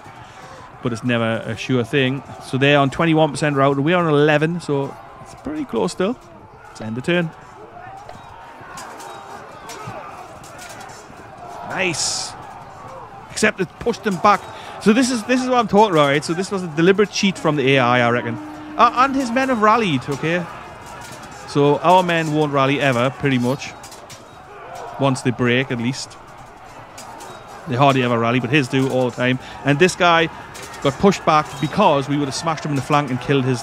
but it's never a sure thing. So they're on 21% route, and we're on 11, so it's pretty close still. Let's end the turn. Nice. Except it pushed them back. So this is this is what I'm talking about, right? So this was a deliberate cheat from the AI, I reckon. Uh, and his men have rallied, okay? So our men won't rally ever, pretty much. Once they break, at least. They hardly ever rally, but his do all the time. And this guy got pushed back because we would have smashed him in the flank and killed his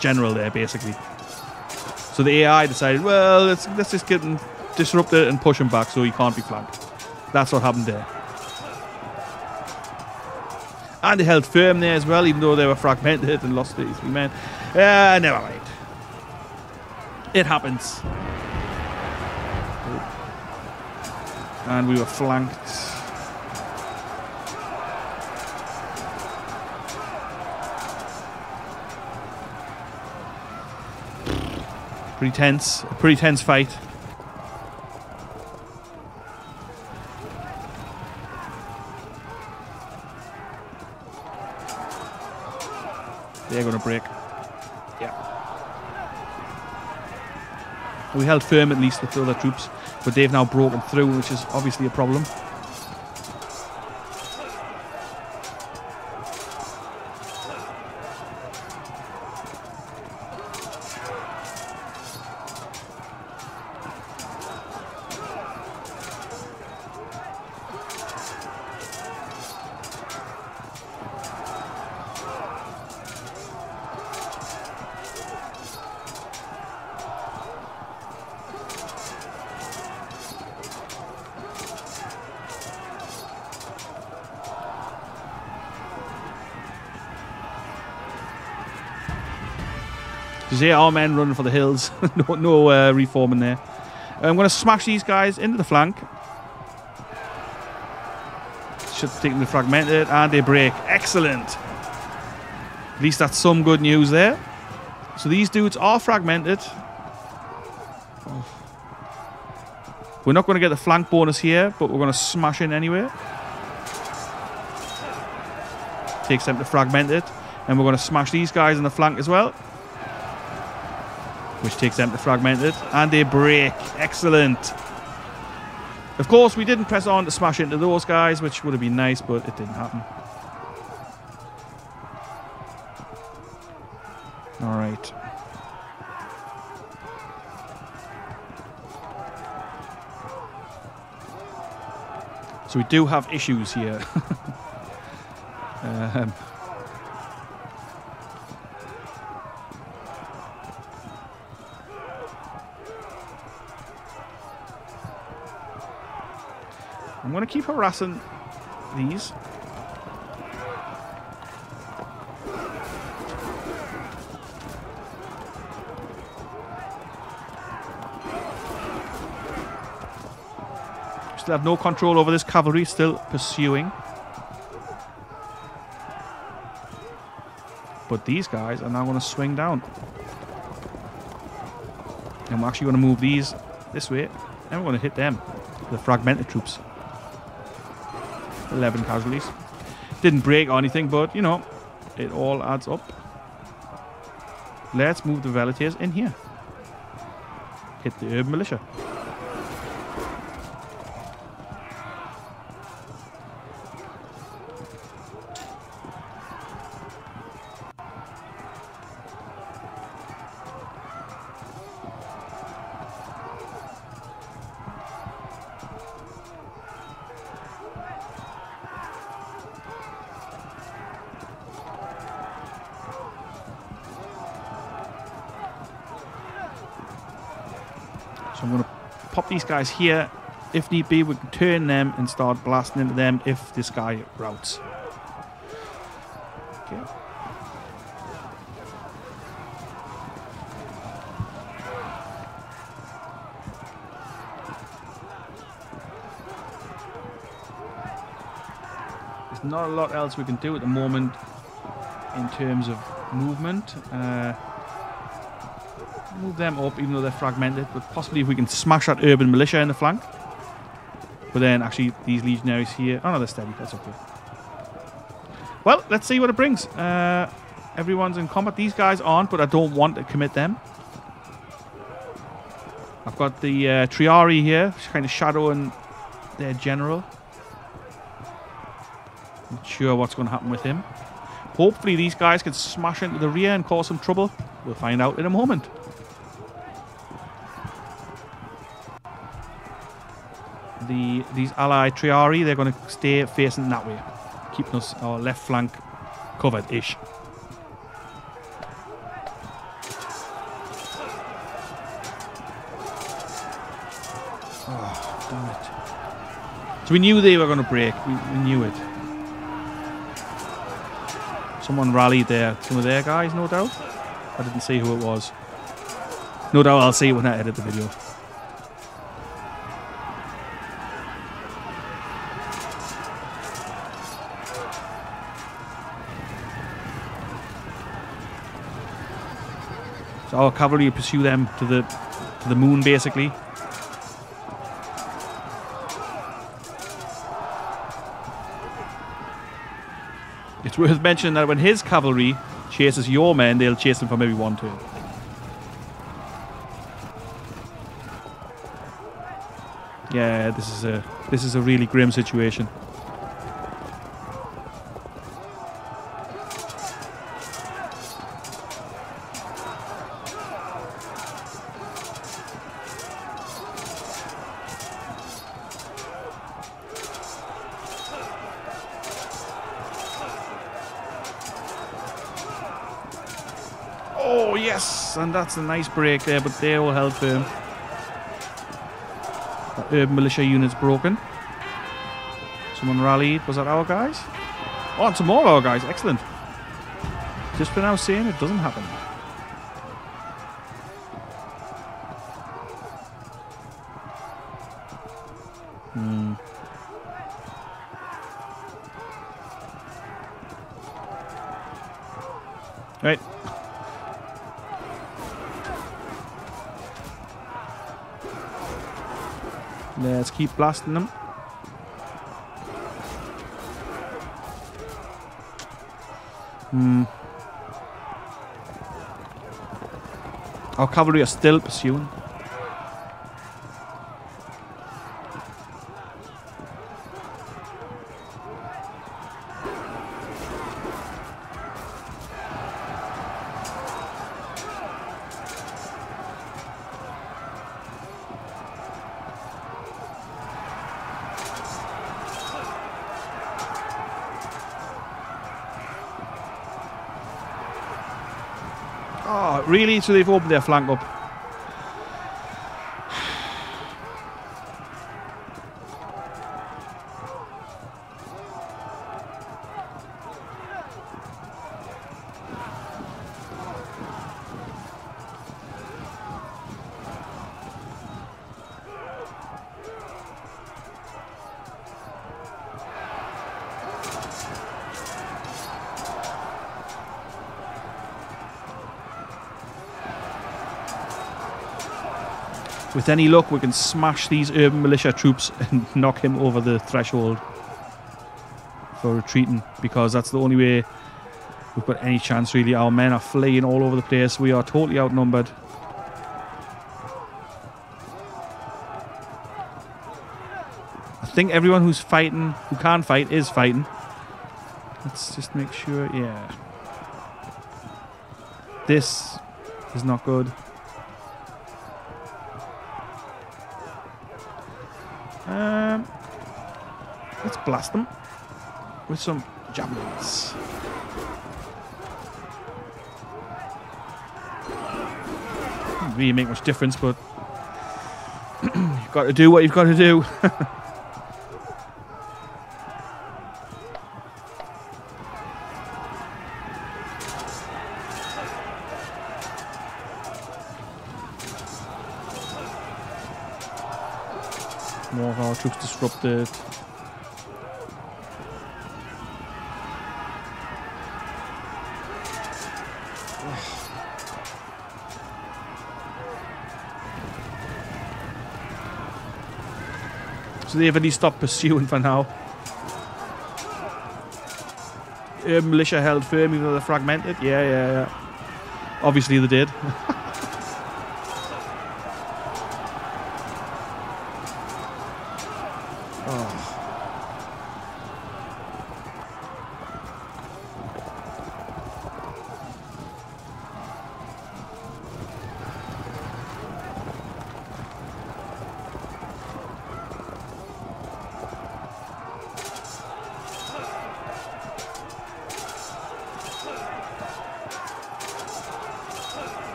general there, basically. So the AI decided, well, let's, let's just get him disrupted and push him back so he can't be flanked. That's what happened there. And they held firm there as well, even though they were fragmented and lost 33 men. Uh, never mind. It happens. And we were flanked. Pretty tense. A pretty tense fight. They're going to break. Yeah. We held firm at least with the other troops, but they've now broken through, which is obviously a problem. You our men running for the hills. no no uh, reforming there. I'm going to smash these guys into the flank. Should take them to fragmented and they break. Excellent. At least that's some good news there. So these dudes are fragmented. We're not going to get the flank bonus here, but we're going to smash in anyway. Takes them to fragmented. And we're going to smash these guys in the flank as well which takes them to fragmented, and they break. Excellent. Of course, we didn't press on to smash into those guys, which would have been nice, but it didn't happen. All right. So we do have issues here. um, I'm going to keep harassing these. Still have no control over this cavalry, still pursuing. But these guys are now going to swing down. And we're actually going to move these this way. And we're going to hit them, the fragmented troops. 11 casualties. Didn't break or anything, but, you know, it all adds up. Let's move the Velites in here. Hit the urban militia. So I'm going to pop these guys here. If need be, we can turn them and start blasting into them if this guy routes. Okay. There's not a lot else we can do at the moment in terms of movement. Uh, move them up, even though they're fragmented. But possibly if we can smash that urban militia in the flank. But then actually these legionaries here... Oh no, they're steady. That's okay. Well, let's see what it brings. Uh, everyone's in combat. These guys aren't, but I don't want to commit them. I've got the uh, Triarii here, kind of shadowing their general. Not sure what's going to happen with him. Hopefully these guys can smash into the rear and cause some trouble. We'll find out in a moment. The these allied Triarii, they're going to stay facing that way, keeping us our left flank covered-ish. Oh, damn it. So we knew they were going to break. We, we knew it. Someone rallied there. Some of their guys, no doubt. I didn't see who it was. No doubt I'll see when I edit the video. Our cavalry pursue them to the to the moon, basically. It's worth mentioning that when his cavalry chases your men, they'll chase them for maybe one turn. Yeah, this is a this is a really grim situation. Oh, yes! And that's a nice break there, but they all held firm. That urban militia unit's broken. Someone rallied. Was that our guys? Oh, some more our guys. Excellent. Just for now saying it doesn't happen. Hmm. Right. Let's keep blasting them. Hmm. Our cavalry are still pursuing. Oh, really? So they've opened their flank up. With any luck, we can smash these urban militia troops and knock him over the threshold for retreating because that's the only way we've got any chance, really. Our men are fleeing all over the place. We are totally outnumbered. I think everyone who's fighting, who can't fight, is fighting. Let's just make sure, yeah. This is not good. Blast them with some javelins. Doesn't really make much difference, but you've got to do what you've got to do. More of our troops disrupted. They've at least stopped pursuing for now. Urban militia held firm even though they're fragmented. Yeah, yeah, yeah. Obviously they did.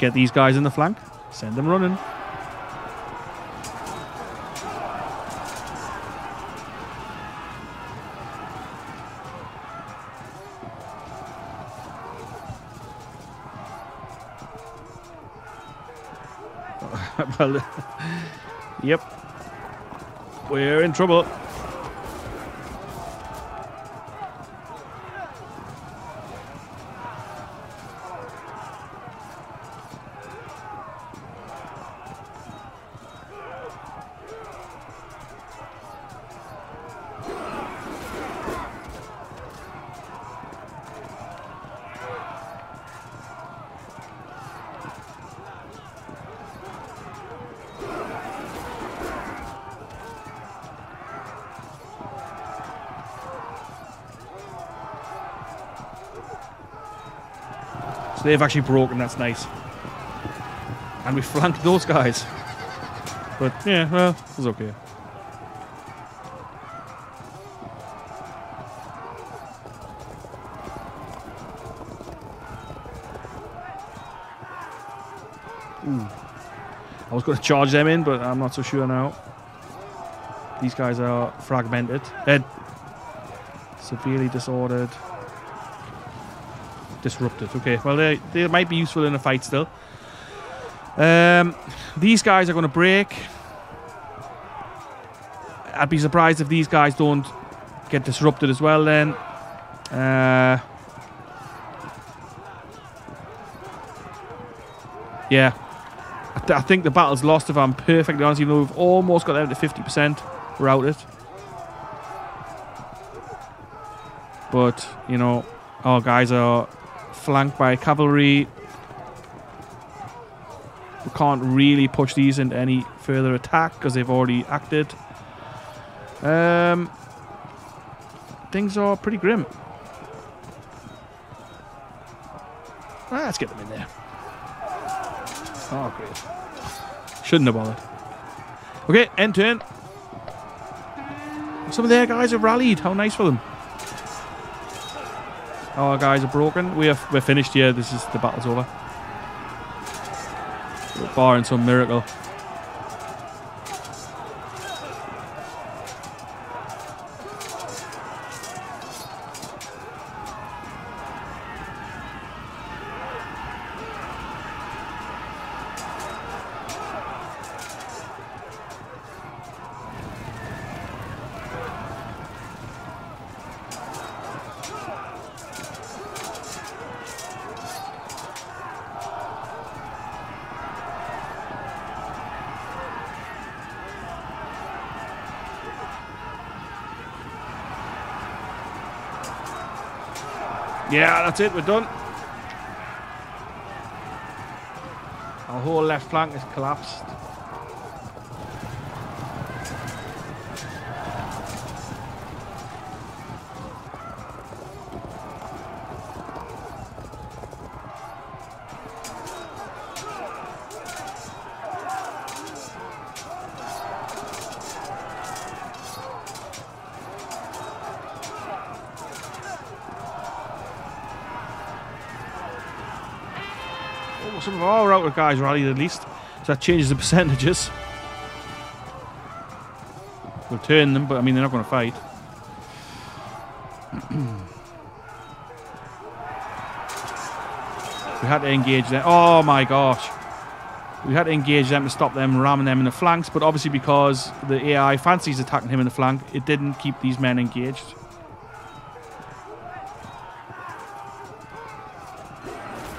get these guys in the flank. Send them running. well, yep. We're in trouble. So they've actually broken, that's nice. And we flanked those guys. But yeah, well, it was okay. Ooh. I was going to charge them in, but I'm not so sure now. These guys are fragmented. Dead. Severely disordered. Disrupted. Okay, well, they, they might be useful in a fight still. Um, these guys are going to break. I'd be surprised if these guys don't get disrupted as well then. Uh, yeah. I, th I, think the battle's lost if I'm perfectly honest, even though we've almost got down to 50%. We're out it. But, you know, our guys are flanked by cavalry. We can't really push these into any further attack because they've already acted. Um, things are pretty grim. Ah, let's get them in there. Oh, great. Shouldn't have bothered. Okay, end turn. Some of their guys have rallied. How nice for them. Our guys are broken. We are we're finished here. This is the battle's over. Barring some miracle. Yeah, that's it. We're done. Our whole left flank is collapsed. Guys rallied at least. So that changes the percentages. We'll turn them, but I mean, they're not going to fight. we had to engage them. Oh my gosh. We had to engage them to stop them ramming them in the flanks, but obviously because the AI fancies attacking him in the flank, it didn't keep these men engaged.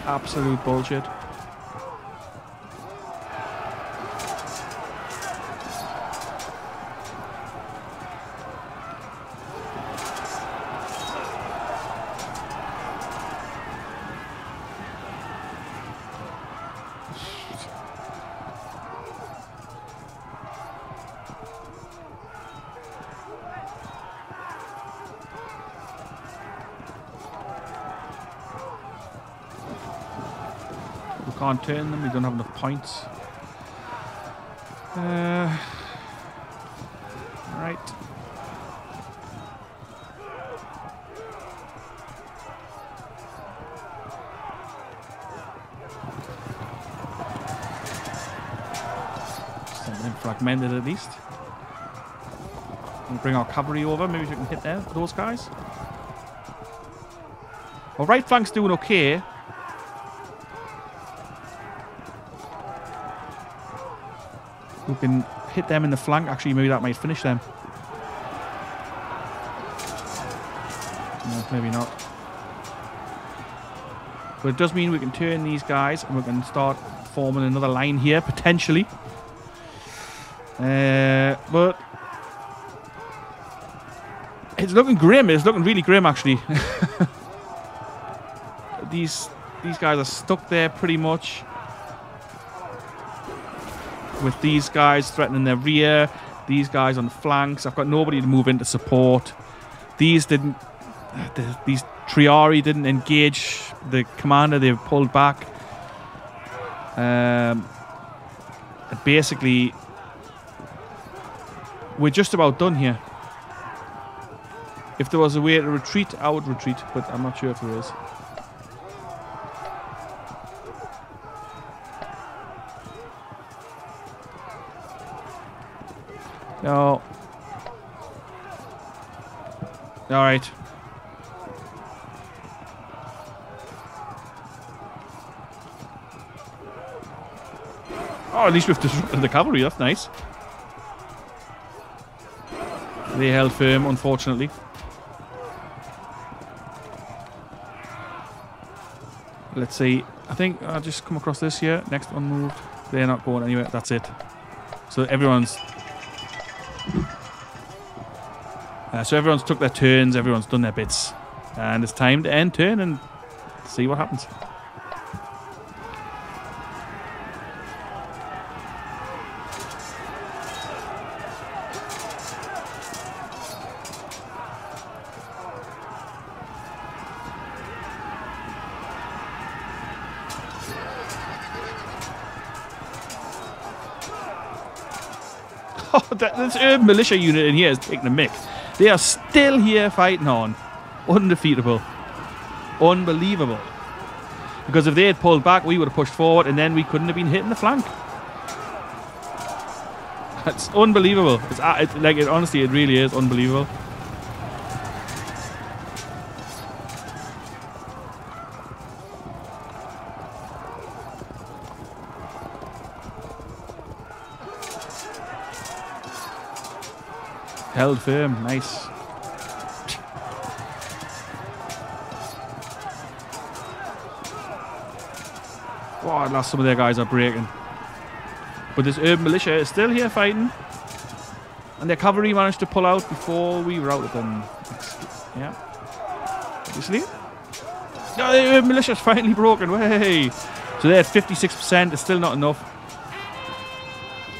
Absolute bullshit. rotating them. We don't have enough points. Uh, right. Something fragmented at least. We'll bring our cavalry over. Maybe we can hit there, those guys. Our right flank's doing okay. We can hit them in the flank. Actually, maybe that might finish them. No, maybe not. But it does mean we can turn these guys and we can start forming another line here, potentially. Uh, but it's looking grim. It's looking really grim, actually. these these guys are stuck there pretty much. With these guys threatening their rear, these guys on the flanks. I've got nobody to move into support. These didn't. These Triarii didn't engage the commander. They've pulled back. Um, basically, we're just about done here. If there was a way to retreat, I would retreat, but I'm not sure if there is. No. Alright. Oh, at least with the, the cavalry, that's nice. They held firm, unfortunately. Let's see. I think I'll just come across this here. Next one moved. They're not going anywhere. That's it. So everyone's... Uh, so everyone's took their turns. Everyone's done their bits. And it's time to end turn and see what happens. Oh, this militia unit in here is taking a mick. They are still here fighting on. Undefeatable. Unbelievable. Because if they had pulled back, we would have pushed forward and then we couldn't have been hitting the flank. That's unbelievable. It's, it's like it, honestly, it really is unbelievable. Held firm. Nice. Oh, wow, at last some of their guys are breaking. But this urban militia is still here fighting. And their cavalry managed to pull out before we routed them. Yeah. Obviously. No, the urban militia's finally broken. Way. So they're at 56%. It's still not enough.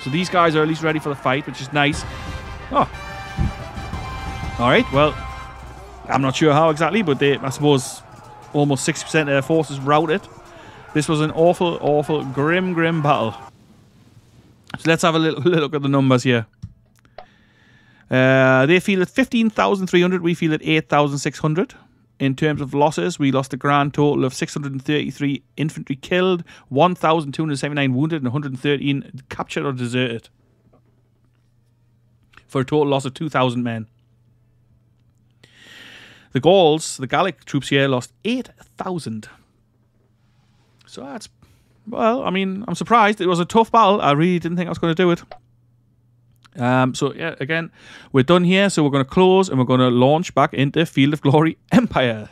So these guys are at least ready for the fight, which is nice. Oh, all right, well, I'm not sure how exactly, but they, I suppose almost 60% of their forces routed. This was an awful, awful, grim, grim battle. So let's have a little, look at the numbers here. Uh, they feel at 15,300, we feel at 8,600. In terms of losses, we lost a grand total of 633 infantry killed, 1,279 wounded, and 113 captured or deserted. For a total loss of 2,000 men. The Gauls, the Gallic troops here, lost 8,000. So that's, well, I mean, I'm surprised. It was a tough battle. I really didn't think I was going to do it. Um, so, yeah, again, we're done here. So we're going to close and we're going to launch back into Field of Glory Empire.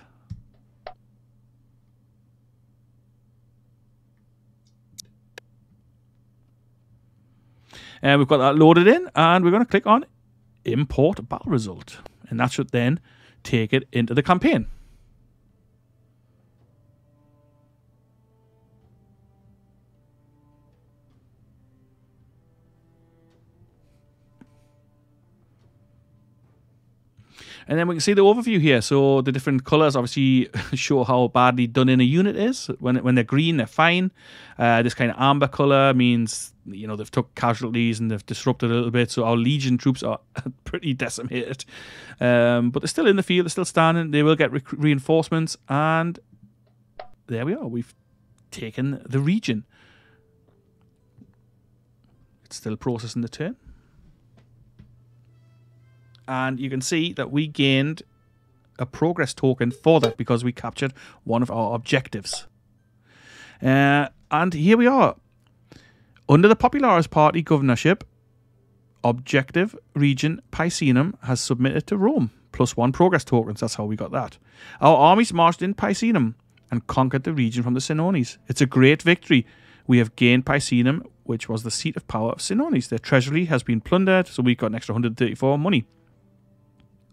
And we've got that loaded in, and we're going to click on Import Battle Result. And that should then take it into the campaign. And then we can see the overview here. So the different colors obviously show how badly done in a unit is. When when they're green, they're fine. Uh, this kind of amber color means you know they've took casualties and they've disrupted a little bit. So our legion troops are pretty decimated, um, but they're still in the field. They're still standing. They will get re reinforcements, and there we are. We've taken the region. It's still processing the turn. And you can see that we gained a progress token for that because we captured one of our objectives. Uh, and here we are. Under the Popularis Party governorship, Objective Region Picenum has submitted to Rome, plus one progress tokens. That's how we got that. Our armies marched in Picenum and conquered the region from the Senones. It's a great victory. We have gained Picenum, which was the seat of power of Senones. Their treasury has been plundered, so we've got an extra 134 money.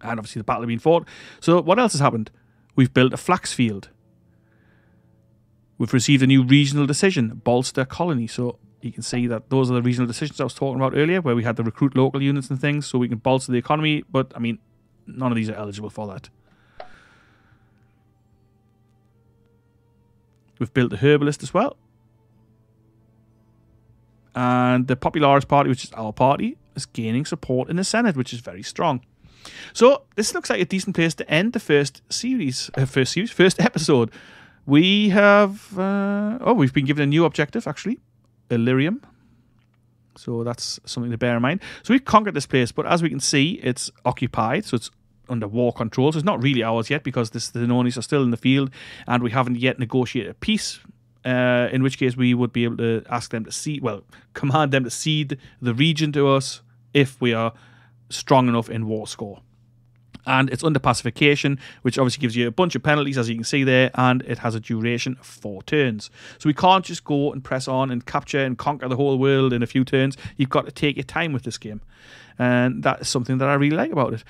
And obviously the battle had been fought. So what else has happened? We've built a flax field. We've received a new regional decision, bolster colony. So you can see that those are the regional decisions I was talking about earlier, where we had to recruit local units and things so we can bolster the economy. But I mean, none of these are eligible for that. We've built a herbalist as well. And the Popularis Party, which is our party, is gaining support in the Senate, which is very strong. So this looks like a decent place to end the first series, uh, first series, first episode. We have, uh, oh, we've been given a new objective actually, Illyrium. So that's something to bear in mind. So we've conquered this place, but as we can see, it's occupied. So it's under war control. So it's not really ours yet because this, the Senones are still in the field and we haven't yet negotiated a peace. Uh, in which case we would be able to ask them to see, well, command them to cede the region to us if we are strong enough in war score. And it's under pacification, which obviously gives you a bunch of penalties, as you can see there, and it has a duration of four turns. So we can't just go and press on and capture and conquer the whole world in a few turns. You've got to take your time with this game. And that is something that I really like about it.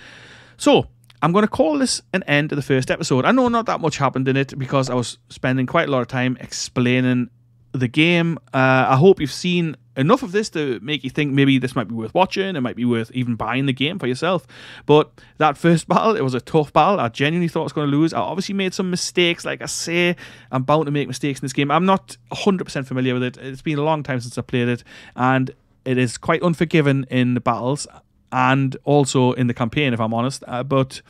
So, I'm going to call this an end to the first episode. I know not that much happened in it because I was spending quite a lot of time explaining the game. Uh, I hope you've seen enough of this to make you think maybe this might be worth watching. It might be worth even buying the game for yourself. But that first battle, it was a tough battle. I genuinely thought I was going to lose. I obviously made some mistakes. Like I say, I'm bound to make mistakes in this game. I'm not 100% familiar with it. It's been a long time since I played it. And it is quite unforgiving in the battles and also in the campaign, if I'm honest. Uh, but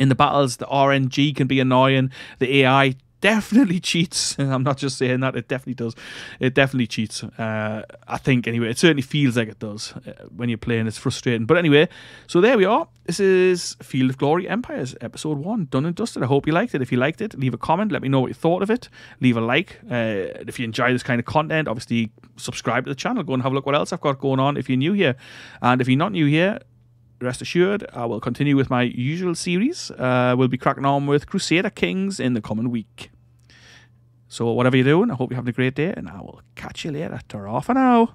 in the battles, the RNG can be annoying. The AI definitely cheats. I'm not just saying that; it definitely does. It definitely cheats. Uh, I think anyway. It certainly feels like it does uh, when you're playing. It's frustrating. But anyway, so there we are. This is Field of Glory Empires, episode one, done and dusted. I hope you liked it. If you liked it, leave a comment. Let me know what you thought of it. Leave a like. Uh, if you enjoy this kind of content, obviously subscribe to the channel. Go and have a look what else I've got going on. If you're new here, and if you're not new here, rest assured, I will continue with my usual series. Uh, we'll be cracking on with Crusader Kings in the coming week. So, whatever you're doing, I hope you're having a great day, and I will catch you later. Ta for now.